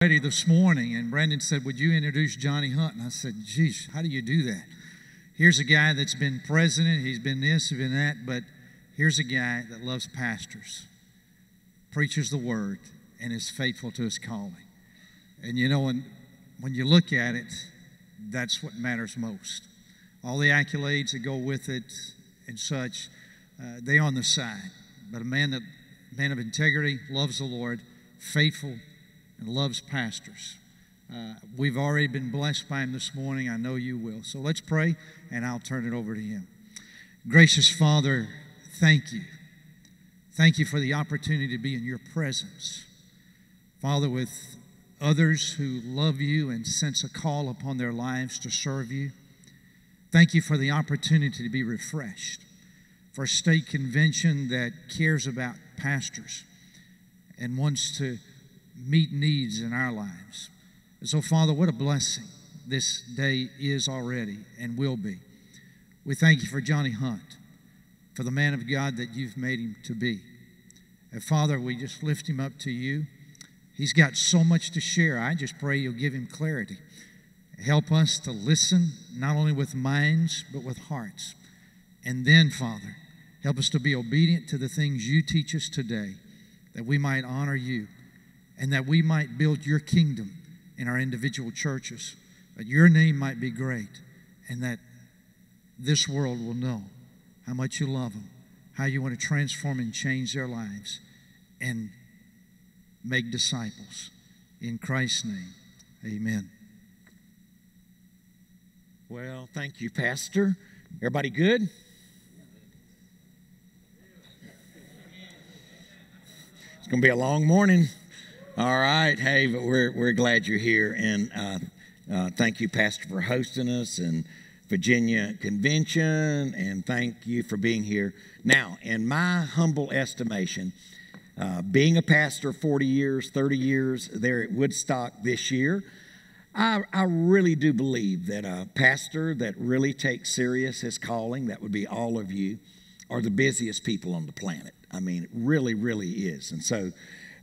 ready this morning, and Brandon said, Would you introduce Johnny Hunt? And I said, Geez, how do you do that? Here's a guy that's been president, he's been this, he's been that, but here's a guy that loves pastors, preaches the word, and is faithful to his calling. And you know, when, when you look at it, that's what matters most. All the accolades that go with it and such, uh, they on the side. But a man that man of integrity, loves the Lord, faithful and loves pastors. Uh, we've already been blessed by him this morning. I know you will. So let's pray, and I'll turn it over to him. Gracious Father, thank you. Thank you for the opportunity to be in your presence. Father, with others who love you and sense a call upon their lives to serve you. Thank you for the opportunity to be refreshed. For a state convention that cares about pastors and wants to meet needs in our lives. And so, Father, what a blessing this day is already and will be. We thank you for Johnny Hunt, for the man of God that you've made him to be. And Father, we just lift him up to you. He's got so much to share. I just pray you'll give him clarity. Help us to listen, not only with minds, but with hearts. And then, Father, help us to be obedient to the things you teach us today, that we might honor you and that we might build your kingdom in our individual churches, that your name might be great, and that this world will know how much you love them, how you want to transform and change their lives, and make disciples. In Christ's name, amen. Well, thank you, Pastor. Everybody good? It's going to be a long morning. All right. Hey, but we're, we're glad you're here. And uh, uh, thank you, Pastor, for hosting us and Virginia Convention. And thank you for being here. Now, in my humble estimation, uh, being a pastor 40 years, 30 years there at Woodstock this year, I, I really do believe that a pastor that really takes serious his calling, that would be all of you, are the busiest people on the planet. I mean, it really, really is. And so,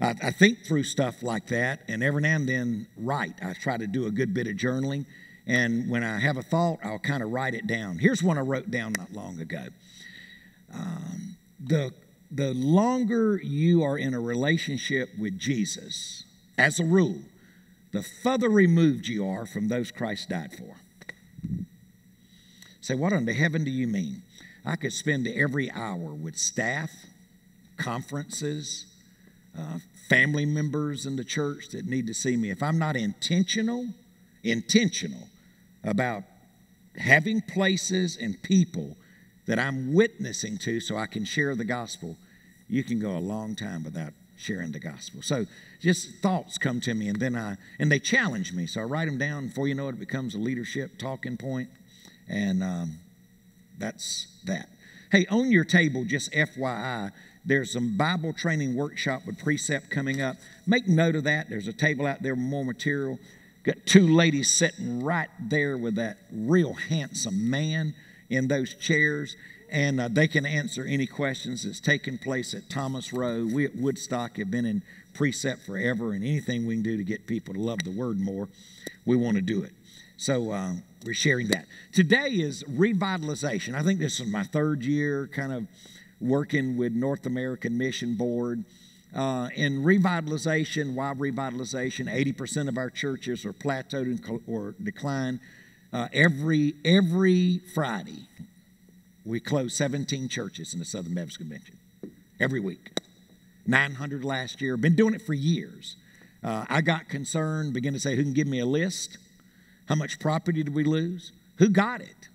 I, I think through stuff like that, and every now and then write. I try to do a good bit of journaling, and when I have a thought, I'll kind of write it down. Here's one I wrote down not long ago. Um, the the longer you are in a relationship with Jesus, as a rule, the further removed you are from those Christ died for. Say, what under heaven do you mean? I could spend every hour with staff, conferences, family members in the church that need to see me. If I'm not intentional, intentional about having places and people that I'm witnessing to so I can share the gospel, you can go a long time without sharing the gospel. So just thoughts come to me and then I and they challenge me. So I write them down before you know it, it becomes a leadership talking point. And um, that's that. Hey, on your table, just FYI, there's some Bible training workshop with precept coming up. Make note of that. There's a table out there with more material. Got two ladies sitting right there with that real handsome man in those chairs, and uh, they can answer any questions that's taking place at Thomas Rowe. We at Woodstock have been in precept forever, and anything we can do to get people to love the word more, we want to do it. So uh, we're sharing that. Today is revitalization. I think this is my third year kind of working with North American Mission Board. Uh, in revitalization, why revitalization? 80% of our churches are plateaued or declined. Uh, every, every Friday, we close 17 churches in the Southern Baptist Convention. Every week. 900 last year. Been doing it for years. Uh, I got concerned, began to say, who can give me a list? How much property did we lose? Who got it?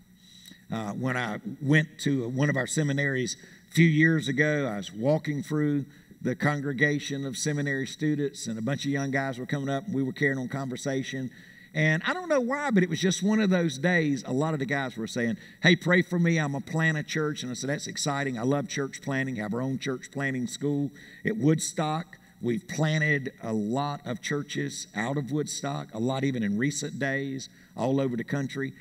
Uh, when I went to one of our seminaries a few years ago, I was walking through the congregation of seminary students, and a bunch of young guys were coming up, and we were carrying on conversation. And I don't know why, but it was just one of those days. A lot of the guys were saying, Hey, pray for me. I'm a plant a church. And I said, That's exciting. I love church planting, have our own church planting school at Woodstock. We've planted a lot of churches out of Woodstock, a lot even in recent days, all over the country.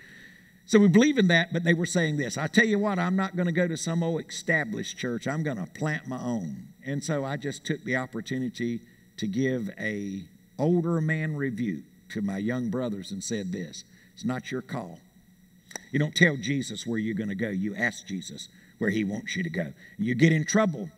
So we believe in that, but they were saying this I tell you what, I'm not going to go to some old established church. I'm going to plant my own. And so I just took the opportunity to give a older man rebuke to my young brothers and said this It's not your call. You don't tell Jesus where you're going to go, you ask Jesus where he wants you to go. You get in trouble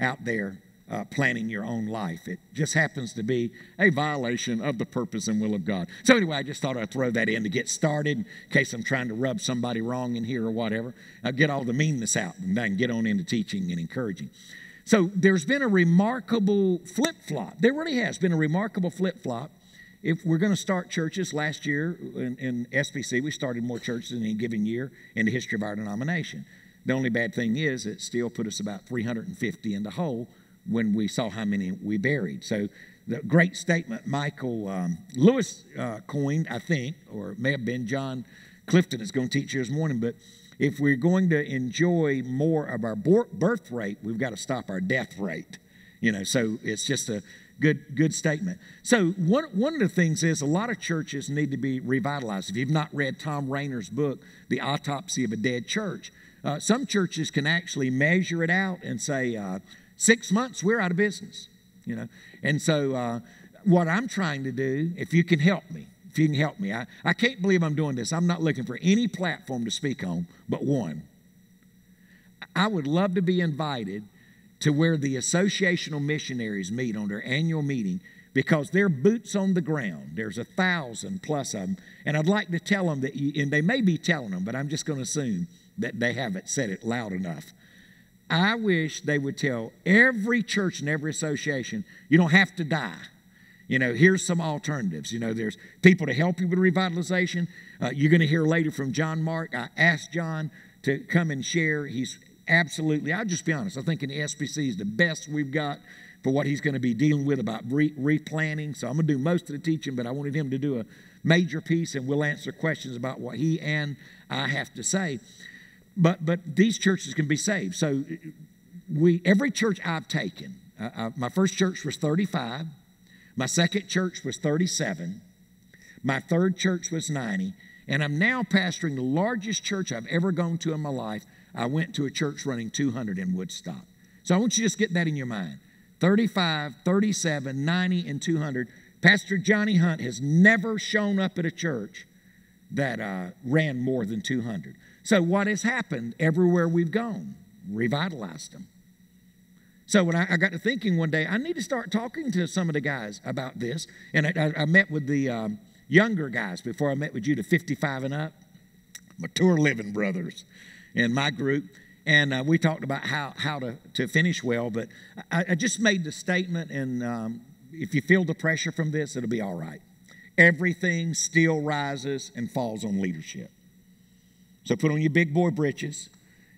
out there uh, planning your own life. It just happens to be a violation of the purpose and will of God. So, anyway, I just thought I'd throw that in to get started in case I'm trying to rub somebody wrong in here or whatever. I'll get all the meanness out and then get on into teaching and encouraging. So, there's been a remarkable flip flop. There really has been a remarkable flip flop. If we're going to start churches last year in, in SBC, we started more churches in any given year in the history of our denomination. The only bad thing is it still put us about 350 in the hole when we saw how many we buried. So, the great statement Michael um, Lewis uh, coined, I think, or may have been John Clifton is going to teach you this morning, but if we're going to enjoy more of our birth rate, we've got to stop our death rate. You know, so it's just a good good statement. So one one of the things is a lot of churches need to be revitalized. If you've not read Tom Rainer's book, The Autopsy of a Dead Church, uh, some churches can actually measure it out and say, uh, Six months, we're out of business, you know. And so, uh, what I'm trying to do, if you can help me, if you can help me, I, I can't believe I'm doing this. I'm not looking for any platform to speak on but one. I would love to be invited to where the associational missionaries meet on their annual meeting because they're boots on the ground. There's a thousand plus of them. And I'd like to tell them that, you, and they may be telling them, but I'm just going to assume that they haven't said it loud enough. I wish they would tell every church and every association, you don't have to die. You know, here's some alternatives. You know, there's people to help you with revitalization. Uh, you're going to hear later from John Mark. I asked John to come and share. He's absolutely, I'll just be honest, I think in the SBC is the best we've got for what he's going to be dealing with about re- replanning. So I'm going to do most of the teaching, but I wanted him to do a major piece and we'll answer questions about what he and I have to say. But, but these churches can be saved. So we, every church I've taken, uh, uh, my first church was 35, my second church was 37, my third church was 90, and I'm now pastoring the largest church I've ever gone to in my life. I went to a church running 200 in Woodstock. So I want you to just get that in your mind 35, 37, 90, and 200. Pastor Johnny Hunt has never shown up at a church that uh, ran more than 200. So, what has happened everywhere we've gone? Revitalized them. So, when I, I got to thinking one day, I need to start talking to some of the guys about this. And I, I met with the um, younger guys before I met with you, the 55 and up, mature living brothers in my group. And uh, we talked about how, how to, to finish well. But I, I just made the statement, and um, if you feel the pressure from this, it'll be all right. Everything still rises and falls on leadership. So put on your big boy britches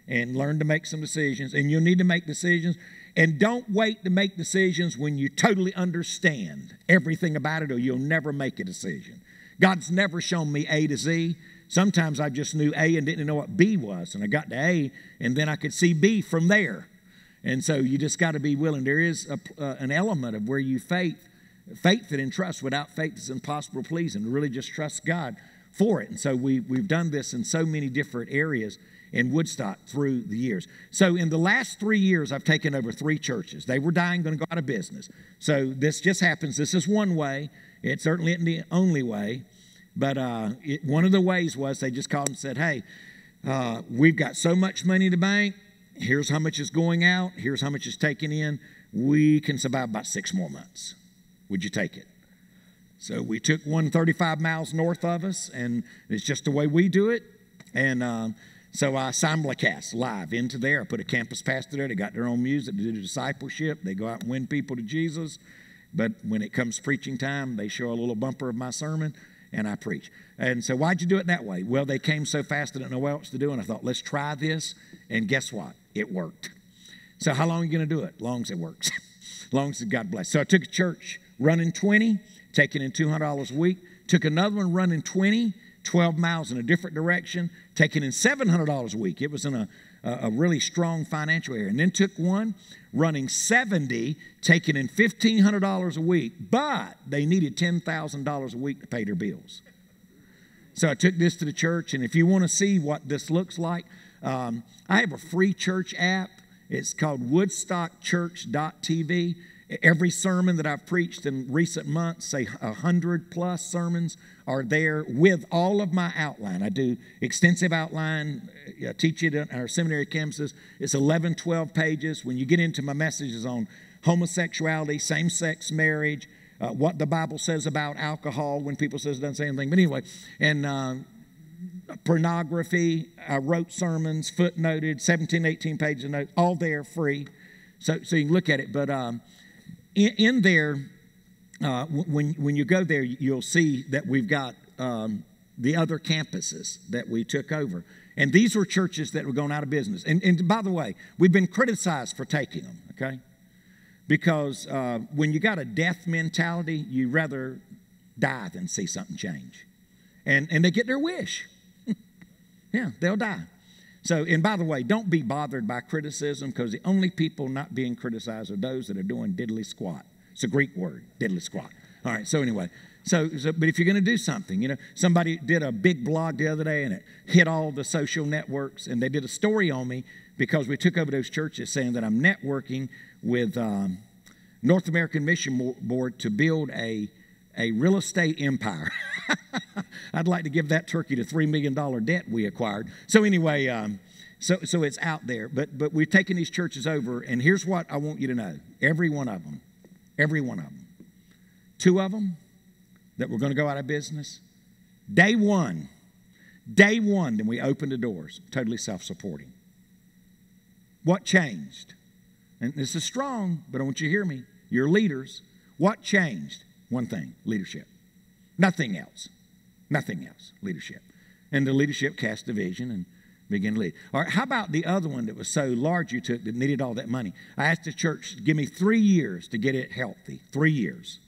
and learn to make some decisions. And you'll need to make decisions. And don't wait to make decisions when you totally understand everything about it, or you'll never make a decision. God's never shown me A to Z. Sometimes I just knew A and didn't know what B was. And I got to A, and then I could see B from there. And so you just got to be willing. There is a, uh, an element of where you faith, faith that and trust. Without faith, it's impossible to please. To really just trust God for it. And so we, we've done this in so many different areas in Woodstock through the years. So in the last three years, I've taken over three churches. They were dying, going to go out of business. So this just happens. This is one way. It certainly isn't the only way. But uh, it, one of the ways was they just called and said, hey, uh, we've got so much money to bank. Here's how much is going out. Here's how much is taken in. We can survive about six more months. Would you take it? So we took one 35 miles north of us, and it's just the way we do it. And um, so I simulcast live into there. I put a campus pastor there. They got their own music. They do discipleship. They go out and win people to Jesus. But when it comes preaching time, they show a little bumper of my sermon, and I preach. And so why'd you do it that way? Well, they came so fast I didn't know what else to do, and I thought, let's try this. And guess what? It worked. So how long are you going to do it? Long as it works. long as God bless. So I took a church running 20 taking in $200 a week. Took another one running 20, 12 miles in a different direction, taking in $700 a week. It was in a, a really strong financial area. And then took one running 70, taking in $1,500 a week, but they needed $10,000 a week to pay their bills. So I took this to the church, and if you want to see what this looks like, um, I have a free church app. It's called woodstockchurch.tv Every sermon that I've preached in recent months, say a hundred plus sermons, are there with all of my outline. I do extensive outline, I uh, teach it at our seminary campuses. It's 11, 12 pages. When you get into my messages on homosexuality, same sex marriage, uh, what the Bible says about alcohol when people says it doesn't say anything. But anyway, and uh, pornography, I wrote sermons, footnoted, 17, 18 pages of notes, all there free. So, so you can look at it. But um, in, in, there, uh, when, when you go there, you'll see that we've got um, the other campuses that we took over. And these were churches that were going out of business. And, and by the way, we've been criticized for taking them, okay? because uh, when you got a death mentality, you rather die than see something change. And, and they get their wish. yeah, they'll die. So, and by the way, don't be bothered by criticism because the only people not being criticized are those that are doing diddly squat. It's a Greek word, diddly squat. All right, so anyway, so, so but if you're going to do something, you know, somebody did a big blog the other day and it hit all the social networks and they did a story on me because we took over those churches saying that I'm networking with um, North American Mission Board to build a, a real estate empire. I'd like to give that turkey to $3 million debt we acquired. So, anyway, um, so, so it's out there. But, but we've taken these churches over, and here's what I want you to know every one of them, every one of them, two of them that were going to go out of business, day one, day one, then we opened the doors, totally self supporting. What changed? And this is strong, but I want you to hear me. Your leaders, what changed? One thing leadership. Nothing else. Nothing else. Leadership. And the leadership cast a vision and began to lead. All right, how about the other one that was so large you took that needed all that money? I asked the church to give me three years to get it healthy. Three years.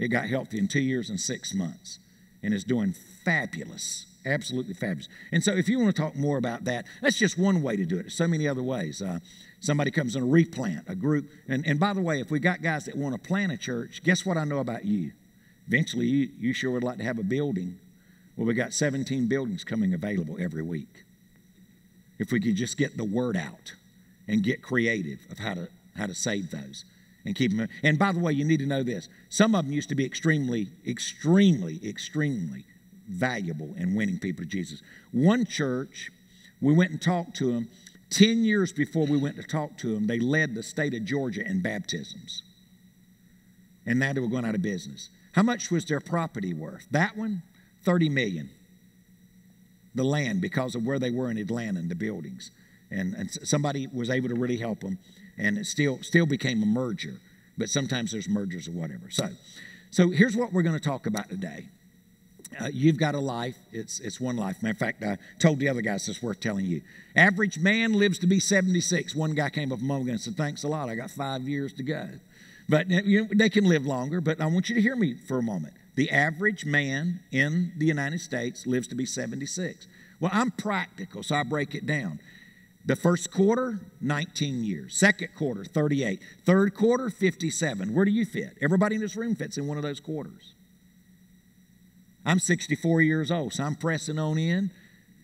It got healthy in two years and six months and is doing fabulous. Absolutely fabulous. And so, if you want to talk more about that, that's just one way to do it. There's so many other ways. Uh, somebody comes in a replant, a group. And, and by the way, if we got guys that want to plant a church, guess what I know about you? Eventually, you, you sure would like to have a building. Well, we got 17 buildings coming available every week. If we could just get the word out and get creative of how to, how to save those and keep them. And by the way, you need to know this. Some of them used to be extremely, extremely, extremely valuable in winning people to Jesus. One church, we went and talked to them. Ten years before we went to talk to them, they led the state of Georgia in baptisms. And now they were going out of business. How much was their property worth? That one, 30 million. The land, because of where they were in Atlanta and the buildings. And, and somebody was able to really help them, and it still, still became a merger. But sometimes there's mergers or whatever. So, so here's what we're going to talk about today. Uh, you've got a life. It's, it's one life. Matter of fact, I told the other guys it's worth telling you. Average man lives to be 76. One guy came up a moment ago and said, Thanks a lot. I got five years to go. But you know, they can live longer, but I want you to hear me for a moment. The average man in the United States lives to be 76. Well, I'm practical, so I break it down. The first quarter, 19 years. Second quarter, 38. Third quarter, 57. Where do you fit? Everybody in this room fits in one of those quarters. I'm 64 years old, so I'm pressing on in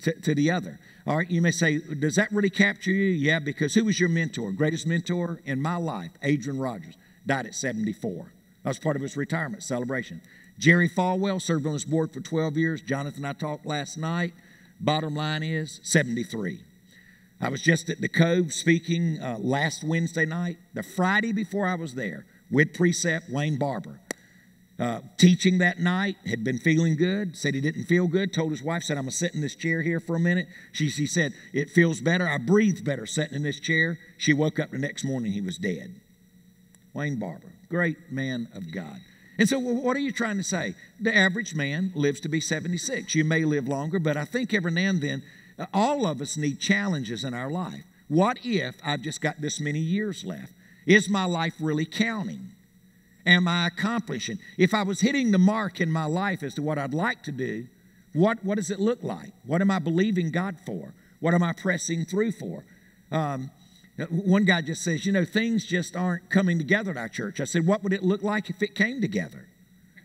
to, to, the other. All right, you may say, does that really capture you? Yeah, because who was your mentor? Greatest mentor in my life, Adrian Rogers, died at 74. That was part of his retirement celebration. Jerry Falwell served on his board for 12 years. Jonathan and I talked last night. Bottom line is 73. I was just at the Cove speaking uh, last Wednesday night. The Friday before I was there with Precept Wayne Barber uh, teaching that night, had been feeling good, said he didn't feel good, told his wife, said, I'm going to sit in this chair here for a minute. She, she said, It feels better. I breathe better sitting in this chair. She woke up the next morning, he was dead. Wayne Barber, great man of God. And so, what are you trying to say? The average man lives to be 76. You may live longer, but I think every now and then, uh, all of us need challenges in our life. What if I've just got this many years left? Is my life really counting? Am I accomplishing? If I was hitting the mark in my life as to what I'd like to do, what, what does it look like? What am I believing God for? What am I pressing through for? Um, one guy just says, You know, things just aren't coming together at our church. I said, What would it look like if it came together?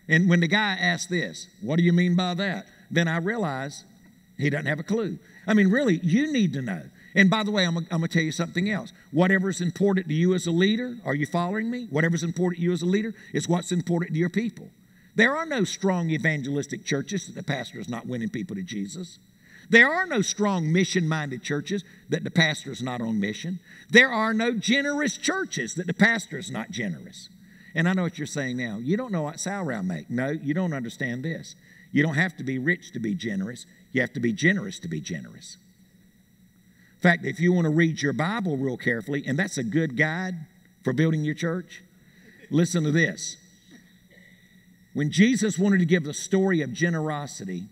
And when the guy asked this, What do you mean by that? Then I realized he doesn't have a clue. I mean, really, you need to know. And by the way, I'm, I'm going to tell you something else. Whatever's important to you as a leader, are you following me? Whatever's important to you as a leader is what's important to your people. There are no strong evangelistic churches that the pastor is not winning people to Jesus. There are no strong mission minded churches that the pastor is not on mission. There are no generous churches that the pastor is not generous. And I know what you're saying now. You don't know what salary I make. No, you don't understand this. You don't have to be rich to be generous, you have to be generous to be generous. In fact, if you want to read your Bible real carefully, and that's a good guide for building your church, listen to this. When Jesus wanted to give the story of generosity,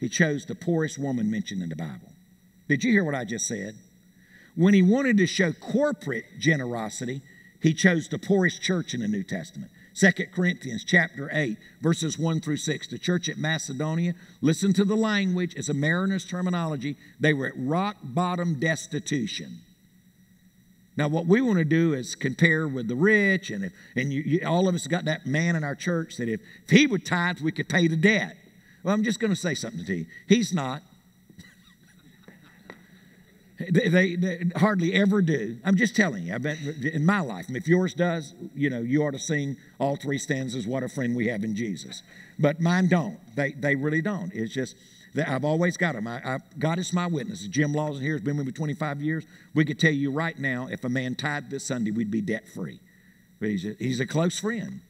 he chose the poorest woman mentioned in the Bible. Did you hear what I just said? When he wanted to show corporate generosity, he chose the poorest church in the New Testament. 2 Corinthians chapter 8, verses 1 through 6. The church at Macedonia, listen to the language, it's a mariner's terminology. They were at rock bottom destitution. Now, what we want to do is compare with the rich, and, if, and you, you, all of us got that man in our church that if, if he would tithe, we could pay the debt. Well, I'm just going to say something to you. He's not. They, they, they, hardly ever do. I'm just telling you. I bet in my life, if yours does, you know, you ought to sing all three stanzas. What a friend we have in Jesus. But mine don't. They, they really don't. It's just that I've always got them. I, I, God is my witness. Jim Lawson here has been with me 25 years. We could tell you right now, if a man tied this Sunday, we'd be debt free. But he's a, he's a close friend.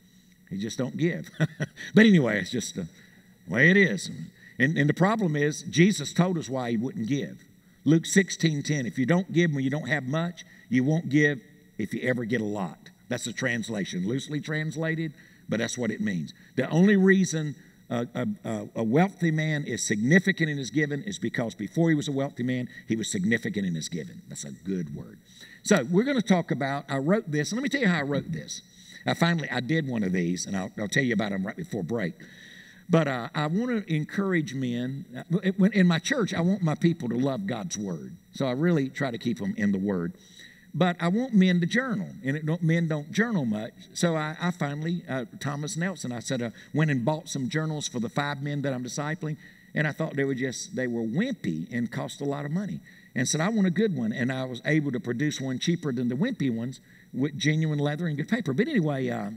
He just don't give. but anyway, it's just the way it is. And, and the problem is, Jesus told us why he wouldn't give. Luke 16 10, if you don't give when you don't have much, you won't give if you ever get a lot. That's a translation, loosely translated, but that's what it means. The only reason a, a, a, wealthy man is significant in his giving is because before he was a wealthy man, he was significant in his giving. That's a good word. So we're going to talk about, I wrote this, and let me tell you how I wrote this. I finally, I did one of these, and I'll, I'll tell you about them right before break. But uh, I want to encourage men. Uh, in my church, I want my people to love God's word. So I really try to keep them in the word. But I want men to journal, and don't, men don't journal much. So I, I finally, uh, Thomas Nelson, I said, uh, went and bought some journals for the five men that I'm discipling, and I thought they were just, they were wimpy and cost a lot of money. And said, I want a good one. And I was able to produce one cheaper than the wimpy ones with genuine leather and good paper. But anyway, uh,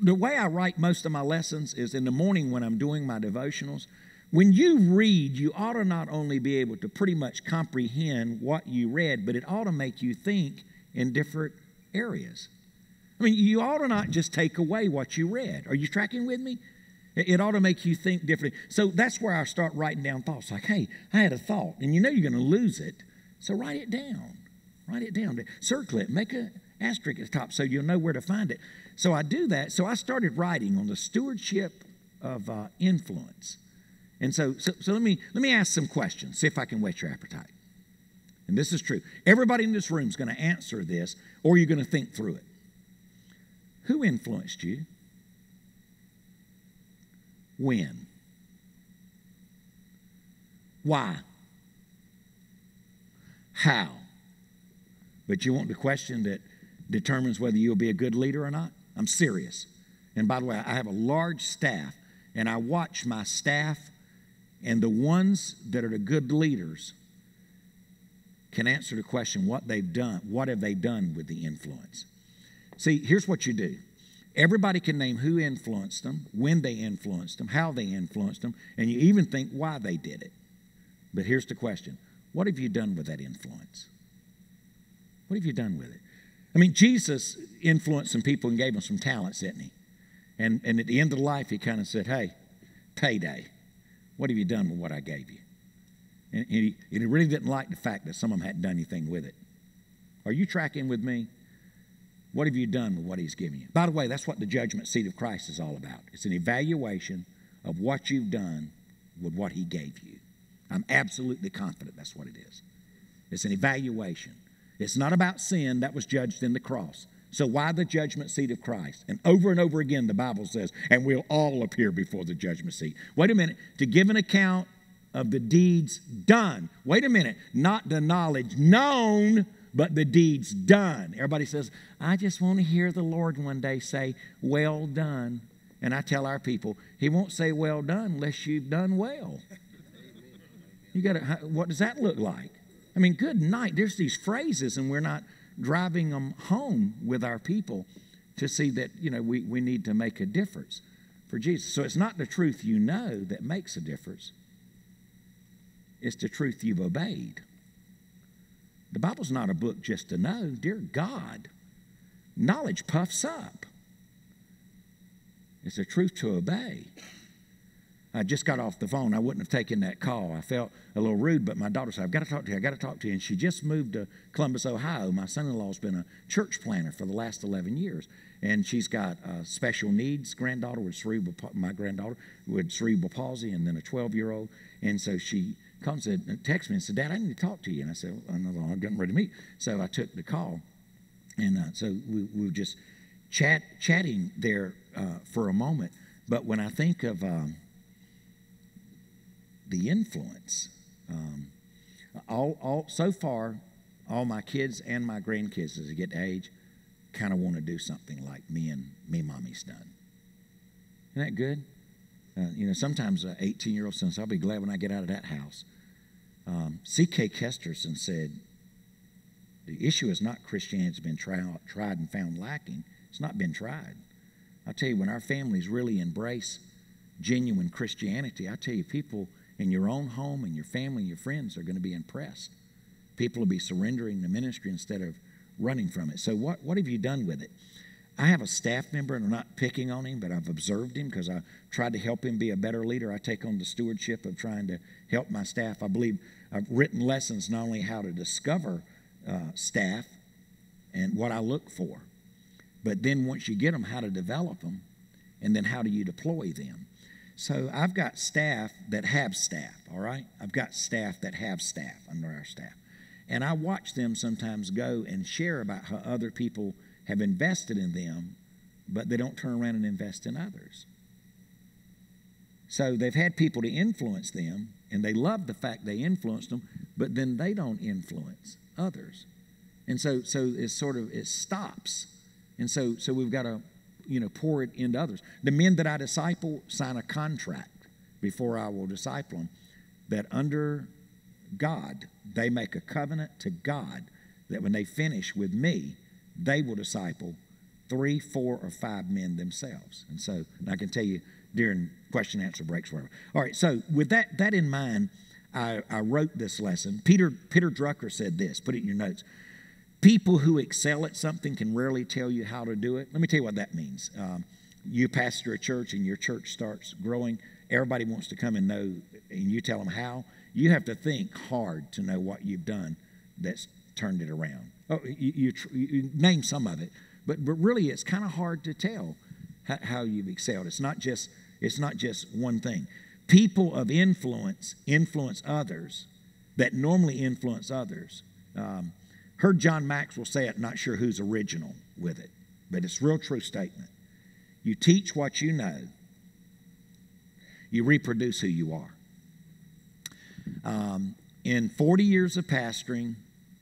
the way I write most of my lessons is in the morning when I'm doing my devotionals. When you read, you ought to not only be able to pretty much comprehend what you read, but it ought to make you think in different areas. I mean, you ought to not just take away what you read. Are you tracking with me? It ought to make you think differently. So that's where I start writing down thoughts like, hey, I had a thought, and you know you're going to lose it. So write it down. Write it down. Circle it. Make an asterisk at the top so you'll know where to find it. So I do that. So I started writing on the stewardship of uh, influence. And so, so, so let, me, let me ask some questions, see if I can whet your appetite. And this is true. Everybody in this room is going to answer this, or you're going to think through it. Who influenced you? When? Why? How? But you want the question that determines whether you'll be a good leader or not? I'm serious. And by the way, I have a large staff, and I watch my staff and the ones that are the good leaders can answer the question what they've done, what have they done with the influence? See, here's what you do. Everybody can name who influenced them, when they influenced them, how they influenced them, and you even think why they did it. But here's the question What have you done with that influence? What have you done with it? I mean, Jesus influenced some people and gave them some talents, didn't he? And, and at the end of life, he kind of said, Hey, payday. What have you done with what I gave you? And, he, and he really didn't like the fact that some of them hadn't done anything with it. Are you tracking with me? What have you done with what he's given you? By the way, that's what the judgment seat of Christ is all about. It's an evaluation of what you've done with what he gave you. I'm absolutely confident that's what it is. It's an evaluation. It's not about sin that was judged in the cross. So, why the judgment seat of Christ? And over and over again, the Bible says, and we'll all appear before the judgment seat. Wait a minute, to give an account of the deeds done. Wait a minute, not the knowledge known, but the deeds done. Everybody says, I just want to hear the Lord one day say, Well done. And I tell our people, He won't say well done unless you've done well. You got to, what does that look like? I mean, good night. There's these phrases, and we're not driving them home with our people to see that, you know, we, we need to make a difference for Jesus. So it's not the truth you know that makes a difference, it's the truth you've obeyed. The Bible's not a book just to know. Dear God, knowledge puffs up. It's a truth to obey. I just got off the phone. I wouldn't have taken that call. I felt a little rude, but my daughter said, I've got to talk to you. I've got to talk to you. And she just moved to Columbus, Ohio. My son in law's been a church planner for the last 11 years. And she's got a special needs granddaughter with cerebral, my granddaughter with cerebral palsy, and then a 12 year old. And so she comes and texts me and said, Dad, I need to talk to you. And I said, well, I'm getting ready to meet. So I took the call. And uh, so we, we, were just chat, chatting there uh, for a moment. But when I think of, um, the influence. Um, all, all, so far, all my kids and my grandkids, as they get to age, kind of want to do something like me and me mommy's done. Isn't that good? Uh, you know, sometimes an 18 year old says, I'll be glad when I get out of that house. Um, G.K. Chesterton said, The issue is not Christianity's been try, tried and found lacking, it's not been tried. I tell you, when our families really embrace genuine Christianity, I tell you, people in your own home and your family and your friends are going to be impressed. People will be surrendering the ministry instead of running from it. So, what, what have you done with it? I have a staff member, and I'm not picking on him, but I've observed him because I tried to help him be a better leader. I take on the stewardship of trying to help my staff. I believe I've written lessons not only how to discover uh, staff and what I look for, but then once you get them, how to develop them, and then how do you deploy them. So I've got staff that have staff, all right? I've got staff that have staff under our staff. And I watch them sometimes go and share about how other people have invested in them, but they don't turn around and invest in others. So they've had people to influence them, and they love the fact they influenced them, but then they don't influence others. And so, so it's sort of, it stops. And so, so we've got to you know, pour it into others. The men that I disciple sign a contract before I will disciple them that under God, they make a covenant to God that when they finish with me, they will disciple three, four, or five men themselves. And so and I can tell you during question answer breaks, whatever. All right, so with that, that in mind, I, I wrote this lesson. Peter, Peter Drucker said this, put it in your notes. People who excel at something can rarely tell you how to do it. Let me tell you what that means. Um, you pastor a church and your church starts growing. Everybody wants to come and know, and you tell them how. You have to think hard to know what you've done that's turned it around. Oh, you, you, you name some of it, but, but really it's kind of hard to tell how, how you've excelled. It's not just it's not just one thing. People of influence influence others that normally influence others. Um, Heard John Maxwell say it, not sure who's original with it, but it's a real true statement. You teach what you know, you reproduce who you are. Um, in 40 years of pastoring,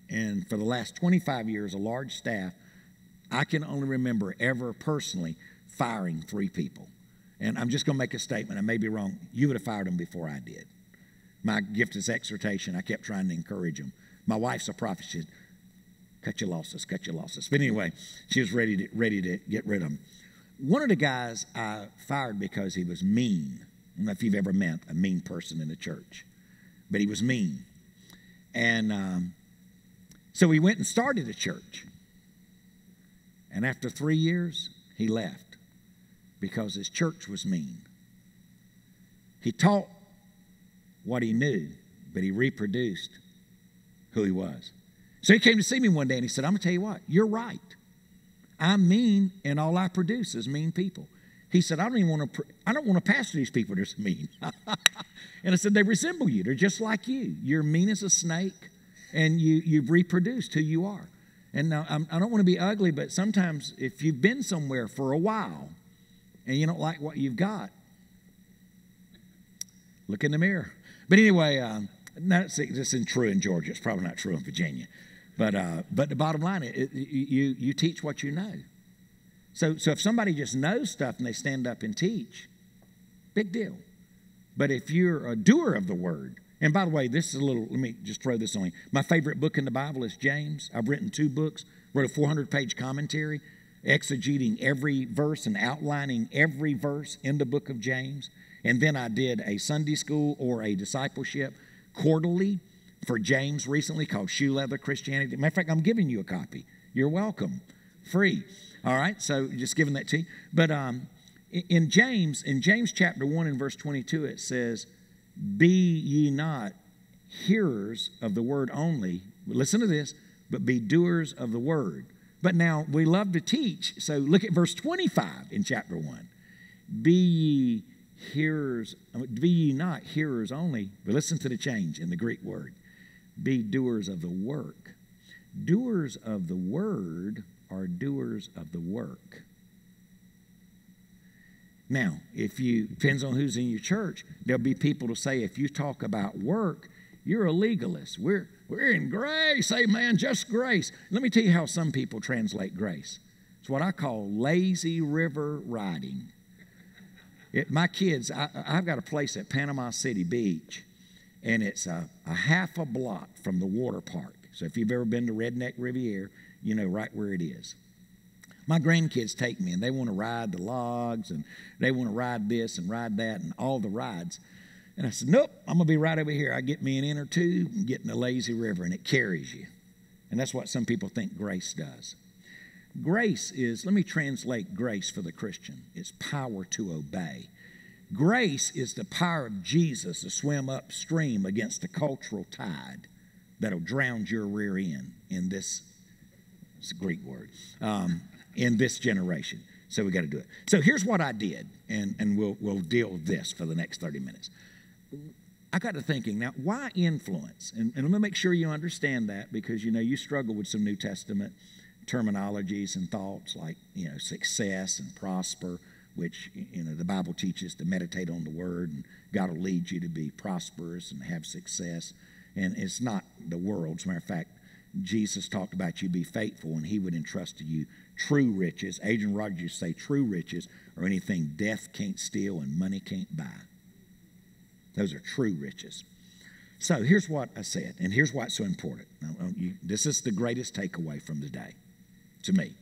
and for the last 25 years, a large staff, I can only remember ever personally firing three people. And I'm just going to make a statement. I may be wrong. You would have fired them before I did. My gift is exhortation. I kept trying to encourage them. My wife's a prophet. She said, cut your losses, cut your losses. But anyway, she was ready to, ready to get rid of him. One of the guys I fired because he was mean. I don't know if you've ever met a mean person in the church, but he was mean. And um, so he went and started a church. And after three years, he left because his church was mean. He taught what he knew, but he reproduced who he was. So he came to see me one day and he said, I'm going to tell you what, you're right. I'm mean and all I produce is mean people. He said, I don't even want to, I don't want to pastor these people that are mean. and I said, they resemble you. They're just like you. You're mean as a snake and you, you've reproduced who you are. And now I'm, I do not want to be ugly, but sometimes if you've been somewhere for a while and you don't like what you've got, look in the mirror. But anyway, um, that's, that's in true in Georgia. It's probably not true in Virginia. But, uh, but the bottom line is, you, you teach what you know. So, so if somebody just knows stuff and they stand up and teach, big deal. But if you're a doer of the word And by the way, this is a little, let me just throw this on you. My favorite book in the Bible is James. I've written two books, wrote a 400 page commentary, exegeting every verse and outlining every verse in the book of James. And then I did a Sunday school or a discipleship quarterly for James recently called Shoe Leather Christianity. Matter of fact, I'm giving you a copy. You're welcome. Free. All right, so just giving that to you. But um, in James, in James chapter 1 and verse 22, it says, Be ye not hearers of the word only. Listen to this, but be doers of the word. But now we love to teach, so look at verse 25 in chapter 1. Be ye hearers, be ye not hearers only, but listen to the change in the Greek word. Be doers of the work. Doers of the word are doers of the work. Now, if you, depends on who's in your church, there'll be people to say if you talk about work, you're a legalist. We're, we're in grace, amen, just grace. Let me tell you how some people translate grace. It's what I call lazy river riding. It, my kids, I, have got a place at Panama City Beach, and it's a, a half a block from the water park. So if you've ever been to Redneck Riviera, you know right where it is. My grandkids take me and they want to ride the logs and they want to ride this and ride that and all the rides. And I said, Nope, I'm going to be right over here. I get me an inner tube and get in the lazy river and it carries you. And that's what some people think grace does. Grace is, let me translate grace for the Christian, it's power to obey. Grace is the power of Jesus to swim upstream against the cultural tide that'll drown your rear end in this, it's a Greek word, um, in this generation. So we got to do it. So here's what I did, and, and we'll, we'll deal with this for the next 30 minutes. I got to thinking now, why influence? And, and let me make sure you understand that because you know you struggle with some New Testament terminologies and thoughts like you know success and prosper, which you know the Bible teaches to meditate on the Word, and God will lead you to be prosperous and have success. And it's not the world. As a matter of fact, Jesus talked about you be faithful, and He would entrust to you true riches. Adrian Rogers say true riches are anything death can't steal and money can't buy. Those are true riches. So here's what I said, and here's why it's so important. Now, uh, you, this is the greatest takeaway from today to me.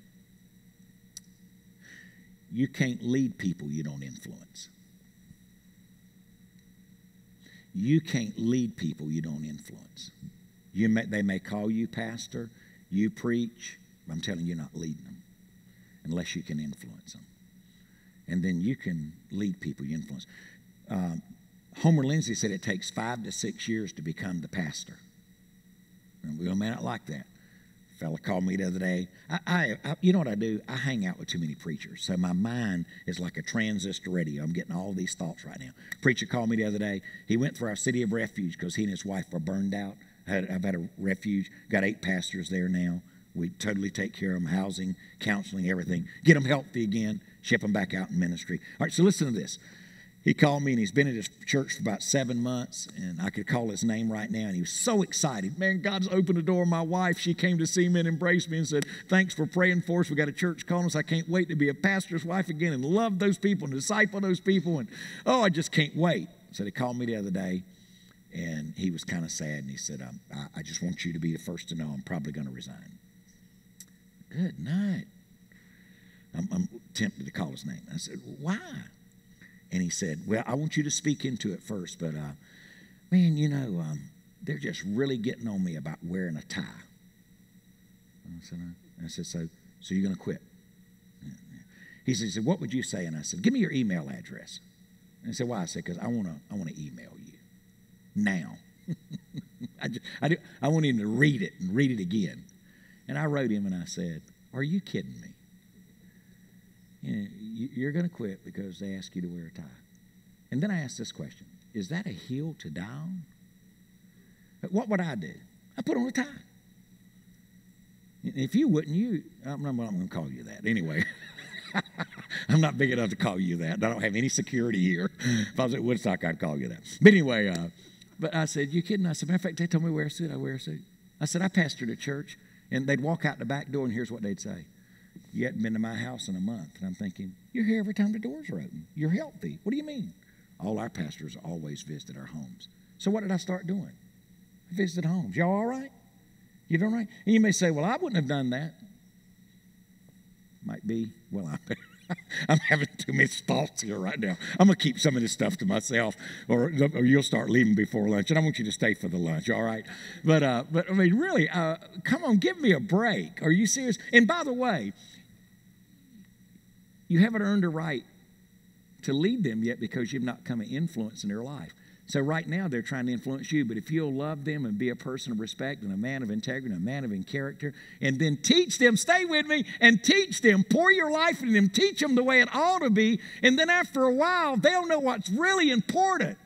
You can't lead people you don't influence. You can't lead people you don't influence. You may, they may call you pastor, you preach, I'm telling you, you're not leading them unless you can influence them. And then you can lead people you influence. Um, Homer Lindsay said it takes five to six years to become the pastor. And we may not like that. Fella called me the other day. I, I, I, you know what I do? I hang out with too many preachers. So my mind is like a transistor radio. I'm getting all these thoughts right now. Preacher called me the other day. He went for our city of refuge because he and his wife were burned out. I've had a refuge, got eight pastors there now. We totally take care of them, housing, counseling, everything. Get them healthy again, ship them back out in ministry. All right, so listen to this. He called me and he's been at his church for about seven months, and I could call his name right now. And he was so excited. Man, God's opened the door. My wife, she came to see me and embraced me and said, Thanks for praying for us. We got a church calling us. I can't wait to be a pastor's wife again and love those people and disciple those people. And oh, I just can't wait. So he called me the other day, and he was kind of sad. And he said, I, I just want you to be the first to know I'm probably going to resign. Good night. I'm, I'm tempted to call his name. I said, Why? And he said, Well, I want you to speak into it first, but uh, man, you know, um, they're just really getting on me about wearing a tie. I said, I said So, so you're going to quit? He said, What would you say? And I said, Give me your email address. And he said, Why? I said, Because I want to I wanna email you now. I, just, I, do, I want him to read it and read it again. And I wrote him and I said, Are you kidding me? You're going to quit because they ask you to wear a tie. And then I asked this question Is that a hill to die on? What would I do? I put on a tie. If you wouldn't, you, I'm not, going to call you that. Anyway, I'm not big enough to call you that. I don't have any security here. If I was at Woodstock, I'd call you that. But anyway, uh, but I said, You kidding? I said, Matter of fact, they told me to wear a suit. I wear a suit. I said, I pastored a church, and they'd walk out the back door, and here's what they'd say you hadn't been to my house in a month. And I'm thinking, You're here every time the doors are open. You're healthy. What do you mean? All our pastors always visit our homes. So what did I start doing? I visited homes. Y'all all right? You doing right? And you may say, well, I wouldn't have done that. Might be. Well, I'm, I'm having too many thoughts here right now. I'm going to keep some of this stuff to myself, or, or you'll start leaving before lunch. And I want you to stay for the lunch, all right? But, uh, but I mean, really, uh, come on, give me a break. Are you serious? And by the way, you haven't earned a right to lead them yet because you've not come an influence in their life. So right now they're trying to influence you, but if you'll love them and be a person of respect and a man of integrity and a man of character, and then teach them, stay with me, and teach them, pour your life in them, teach them the way it ought to be, and then after a while they'll know what's really important.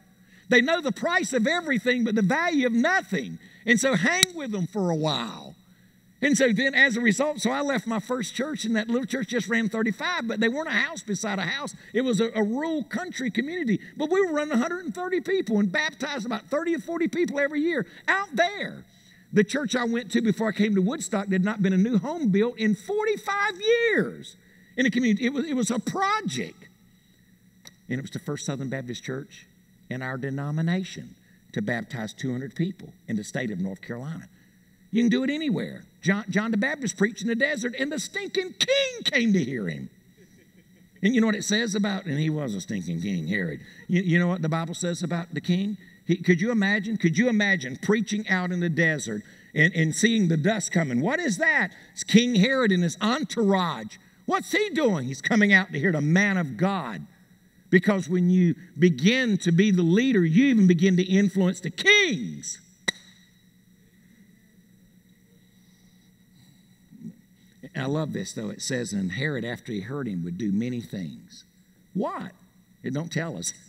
They know the price of everything, but the value of nothing. And so hang with them for a while. And so then, as a result, so I left my first church, and that little church just ran 35, but they weren't a house beside a house. It was a, a rural country community. But we were running 130 people and baptized about 30 or 40 people every year out there. The church I went to before I came to Woodstock had not been a new home built in 45 years in a community. It was, it was a project. And it was the first Southern Baptist church in our denomination to baptize 200 people in the state of North Carolina. You can do it anywhere. John, John the Baptist preached in the desert, and the stinking king came to hear him. And you know what it says about, and he was a stinking king, Herod. You, you know what the Bible says about the king? He, could you imagine? Could you imagine preaching out in the desert and, and seeing the dust coming? What is that? It's King Herod and his entourage. What's he doing? He's coming out to hear the man of God. Because when you begin to be the leader, you even begin to influence the kings. I love this though. It says, and Herod, after he heard him, would do many things. What? It don't tell us.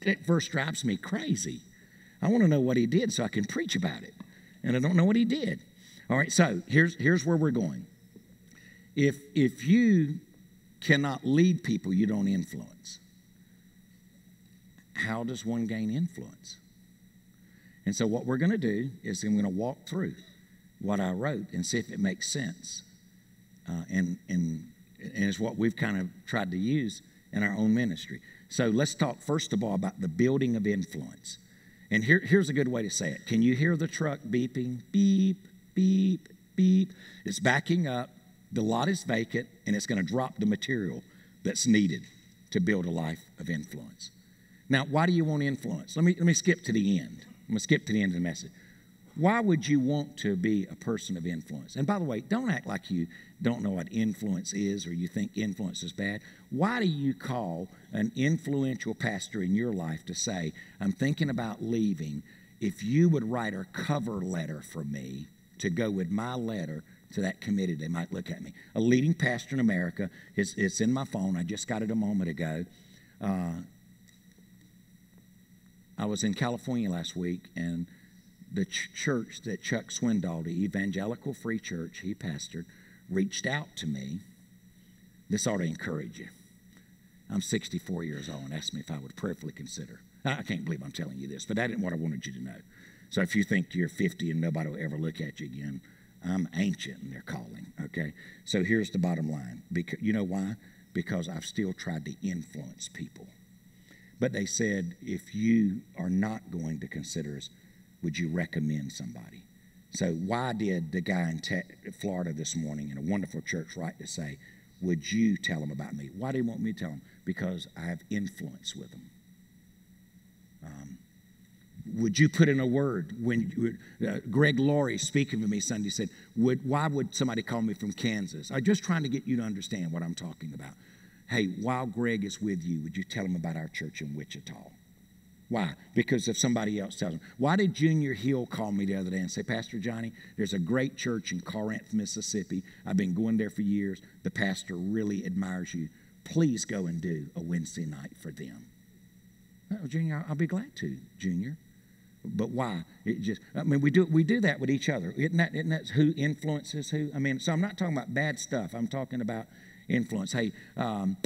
That verse drives me crazy. I want to know what he did so I can preach about it. And I don't know what he did. All right, so here's, here's where we're going. If, if you cannot lead people you don't influence, how does one gain influence? And so, what we're going to do is I'm going to walk through what I wrote and see if it makes sense uh, and, and, and it's what we've kind of tried to use in our own ministry. So let's talk first of all about the building of influence. And here, here's a good way to say it. Can you hear the truck beeping? Beep, beep, beep. It's backing up. The lot is vacant, and it's going to drop the material that's needed to build a life of influence. Now, why do you want influence? Let me, let me skip to the end. I'm going to skip to the end of the message. Why would you want to be a person of influence? And by the way, don't act like you don't know what influence is or you think influence is bad. Why do you call an influential pastor in your life to say, I'm thinking about leaving? If you would write a cover letter for me to go with my letter to that committee, they might look at me. A leading pastor in America, it's, it's in my phone. I just got it a moment ago. Uh, I was in California last week, and the ch- church that Chuck Swindoll, the Evangelical Free Church he pastored, reached out to me. This ought to encourage you. I'm 64 years old and asked me if I would prayerfully consider. I can't believe I'm telling you this, but that isn't what I wanted you to know. So if you think you're 50 and nobody will ever look at you again, I'm ancient and they're calling, okay? So here's the bottom line. Because, you know why? Because I've still tried to influence people. But they said, if you are not going to consider us, would you recommend somebody? So, why did the guy in te- Florida this morning in a wonderful church write to say, Would you tell him about me? Why do you want me to tell him? Because I have influence with him. Um, would you put in a word when uh, Greg Laurie speaking to me Sunday said, would, Why would somebody call me from Kansas? I'm just trying to get you to understand what I'm talking about. Hey, while Greg is with you, would you tell him about our church in Wichita? Why? Because if somebody else tells them. Why did Junior Hill call me the other day and say, Pastor Johnny, there's a great church in Corinth, Mississippi. I've been going there for years. The pastor really admires you. Please go and do a Wednesday night for them. Oh, Junior, I'll be glad to, Junior. But why? It just I mean we do we do that with each other. Isn't that isn't that who influences who? I mean, so I'm not talking about bad stuff. I'm talking about influence. Hey, um,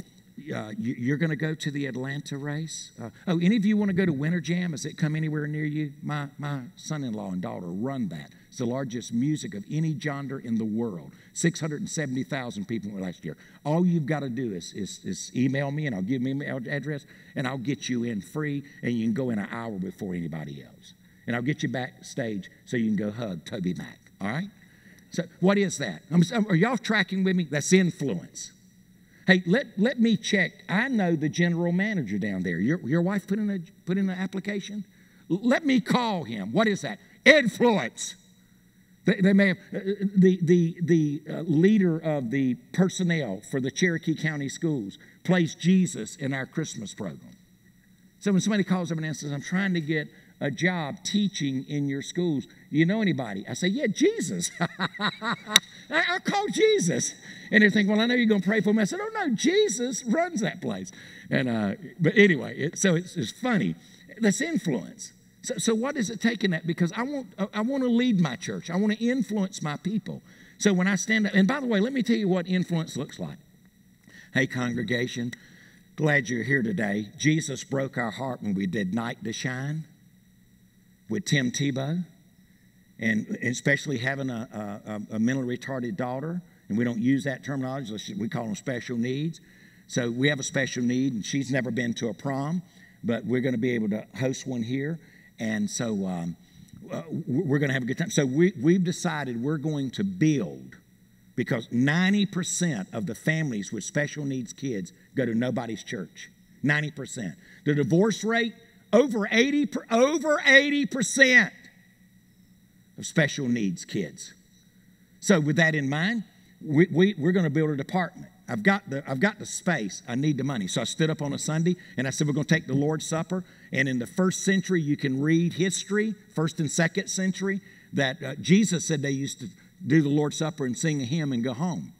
uh, you, are going to go to the Atlanta race. Uh, oh, any of you want to go to Winter Jam? Has it come anywhere near you? My, my son in law and daughter run that. It's the largest music of any genre in the world. 670,000 people went last year. All you've got to do is, is, is email me, and I'll give me email address, and I'll get you in free, and you can go in an hour before anybody else. and I'll get you backstage so you can go hug Toby Mac. All right? So, what is that? I'm, are y'all tracking with me? That's influence. Hey, let, let me check. I know the general manager down there. Your, your wife put in, a, put in an application? Let me call him. What is that? Influence. They, they may have, uh, the, the, the uh, leader of the personnel for the Cherokee County Schools plays Jesus in our Christmas program. So when somebody calls up and says, I'm trying to get a job teaching in your schools. You know anybody? I say, Yeah, Jesus. I, I call Jesus. And they think, Well, I know you're going to pray for me. I said, Oh, no, Jesus runs that place. And, uh, but anyway, it, so it's, it's funny. That's influence. So, so what is it taking that? Because I want, I want to lead my church, I want to influence my people. So when I stand up, and by the way, let me tell you what influence looks like. Hey, congregation, glad you're here today. Jesus broke our heart when we did Night to Shine with Tim Tebow, and especially having a, a, a mentally retarded daughter, and we don't use that terminology, we call them special needs. So we have a special need, and she's never been to a prom, but we're going to be able to host one here. And so um, uh, we're going to have a good time. So we, we've decided we're going to build because 90% of the families with special needs kids go to nobody's church. 90%. The divorce rate over 80, over 80% of special needs kids. So, with that in mind, we, we, we're going to build a department. I've got, the, I've got the space. I need the money. So I stood up on a Sunday and I said, We're going to take the Lord's Supper. And in the first century, you can read history, first and second century, that uh, Jesus said they used to do the Lord's Supper and sing a hymn and go home.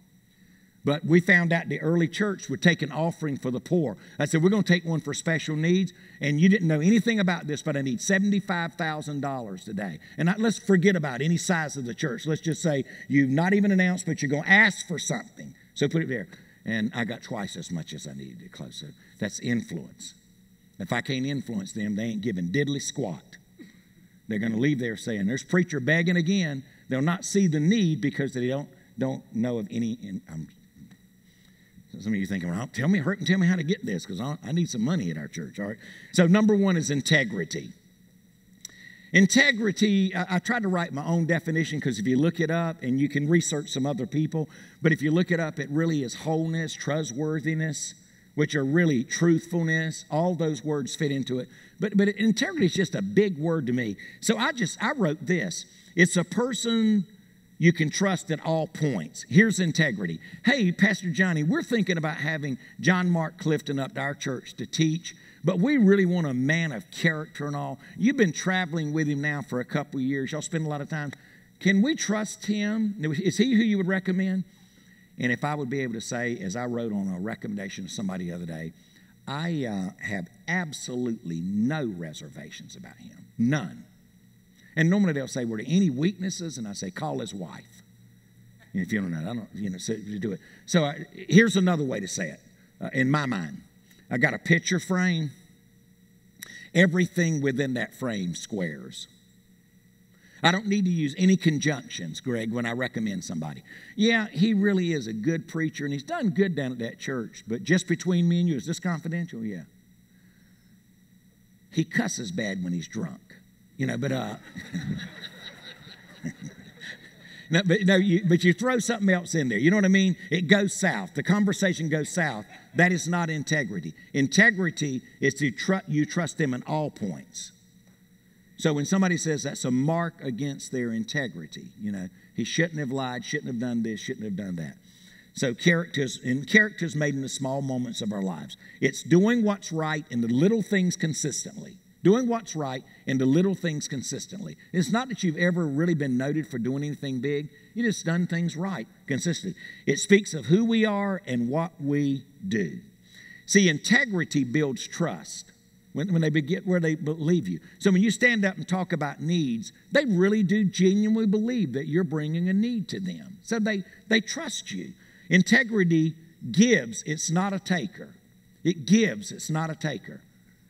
But we found out the early church would take an offering for the poor. I said, We're going to take one for special needs. And you didn't know anything about this, but I need $75,000 today. And I, let's forget about any size of the church. Let's just say you've not even announced, but you're going to ask for something. So put it there. And I got twice as much as I needed to close. So that's influence. If I can't influence them, they ain't giving diddly squat. They're going to leave there saying, There's preacher begging again. They'll not see the need because they don't, don't know of any. I'm some of you thinking, well, tell me, hurt and tell me how to get this because I need some money at our church. All right. So, number one is integrity. Integrity, I, I tried to write my own definition because if you look it up and you can research some other people, but if you look it up, it really is wholeness, trustworthiness, which are really truthfulness. All those words fit into it. But, but integrity is just a big word to me. So I just, I wrote this. It's a person you can trust at all points. Here's integrity. Hey, Pastor Johnny, we're thinking about having John Mark Clifton up to our church to teach, but we really want a man of character and all. You've been traveling with him now for a couple years. Y'all spend a lot of time. Can we trust him? Is he who you would recommend? And if I would be able to say, as I wrote on a recommendation to somebody the other day, I uh, have absolutely no reservations about him. None. And normally they'll say, Were there any weaknesses? And I say, Call his wife. And if you don't know, I don't, you know, so to do it. So uh, here's another way to say it uh, in my mind. I got a picture frame. Everything within that frame squares. I don't need to use any conjunctions, Greg, when I recommend somebody. Yeah, he really is a good preacher and he's done good down at that church, but just between me and you, is this confidential? Yeah. He cusses bad when he's drunk. You know, but uh, no, but no, you, but you throw something else in there. You know what I mean? It goes south. The conversation goes south. That is not integrity. Integrity is to trust you trust them in all points. So when somebody says that's a mark against their integrity, you know, he shouldn't have lied, shouldn't have done this, shouldn't have done that. So characters and characters made in the small moments of our lives. It's doing what's right in the little things consistently doing what's right and the little things consistently. It's not that you've ever really been noted for doing anything big, you just done things right consistently. It speaks of who we are and what we do. See, integrity builds trust when, when they get where they believe you. So when you stand up and talk about needs, they really do genuinely believe that you're bringing a need to them. So they, they trust you. Integrity gives, it's not a taker. It gives, it's not a taker.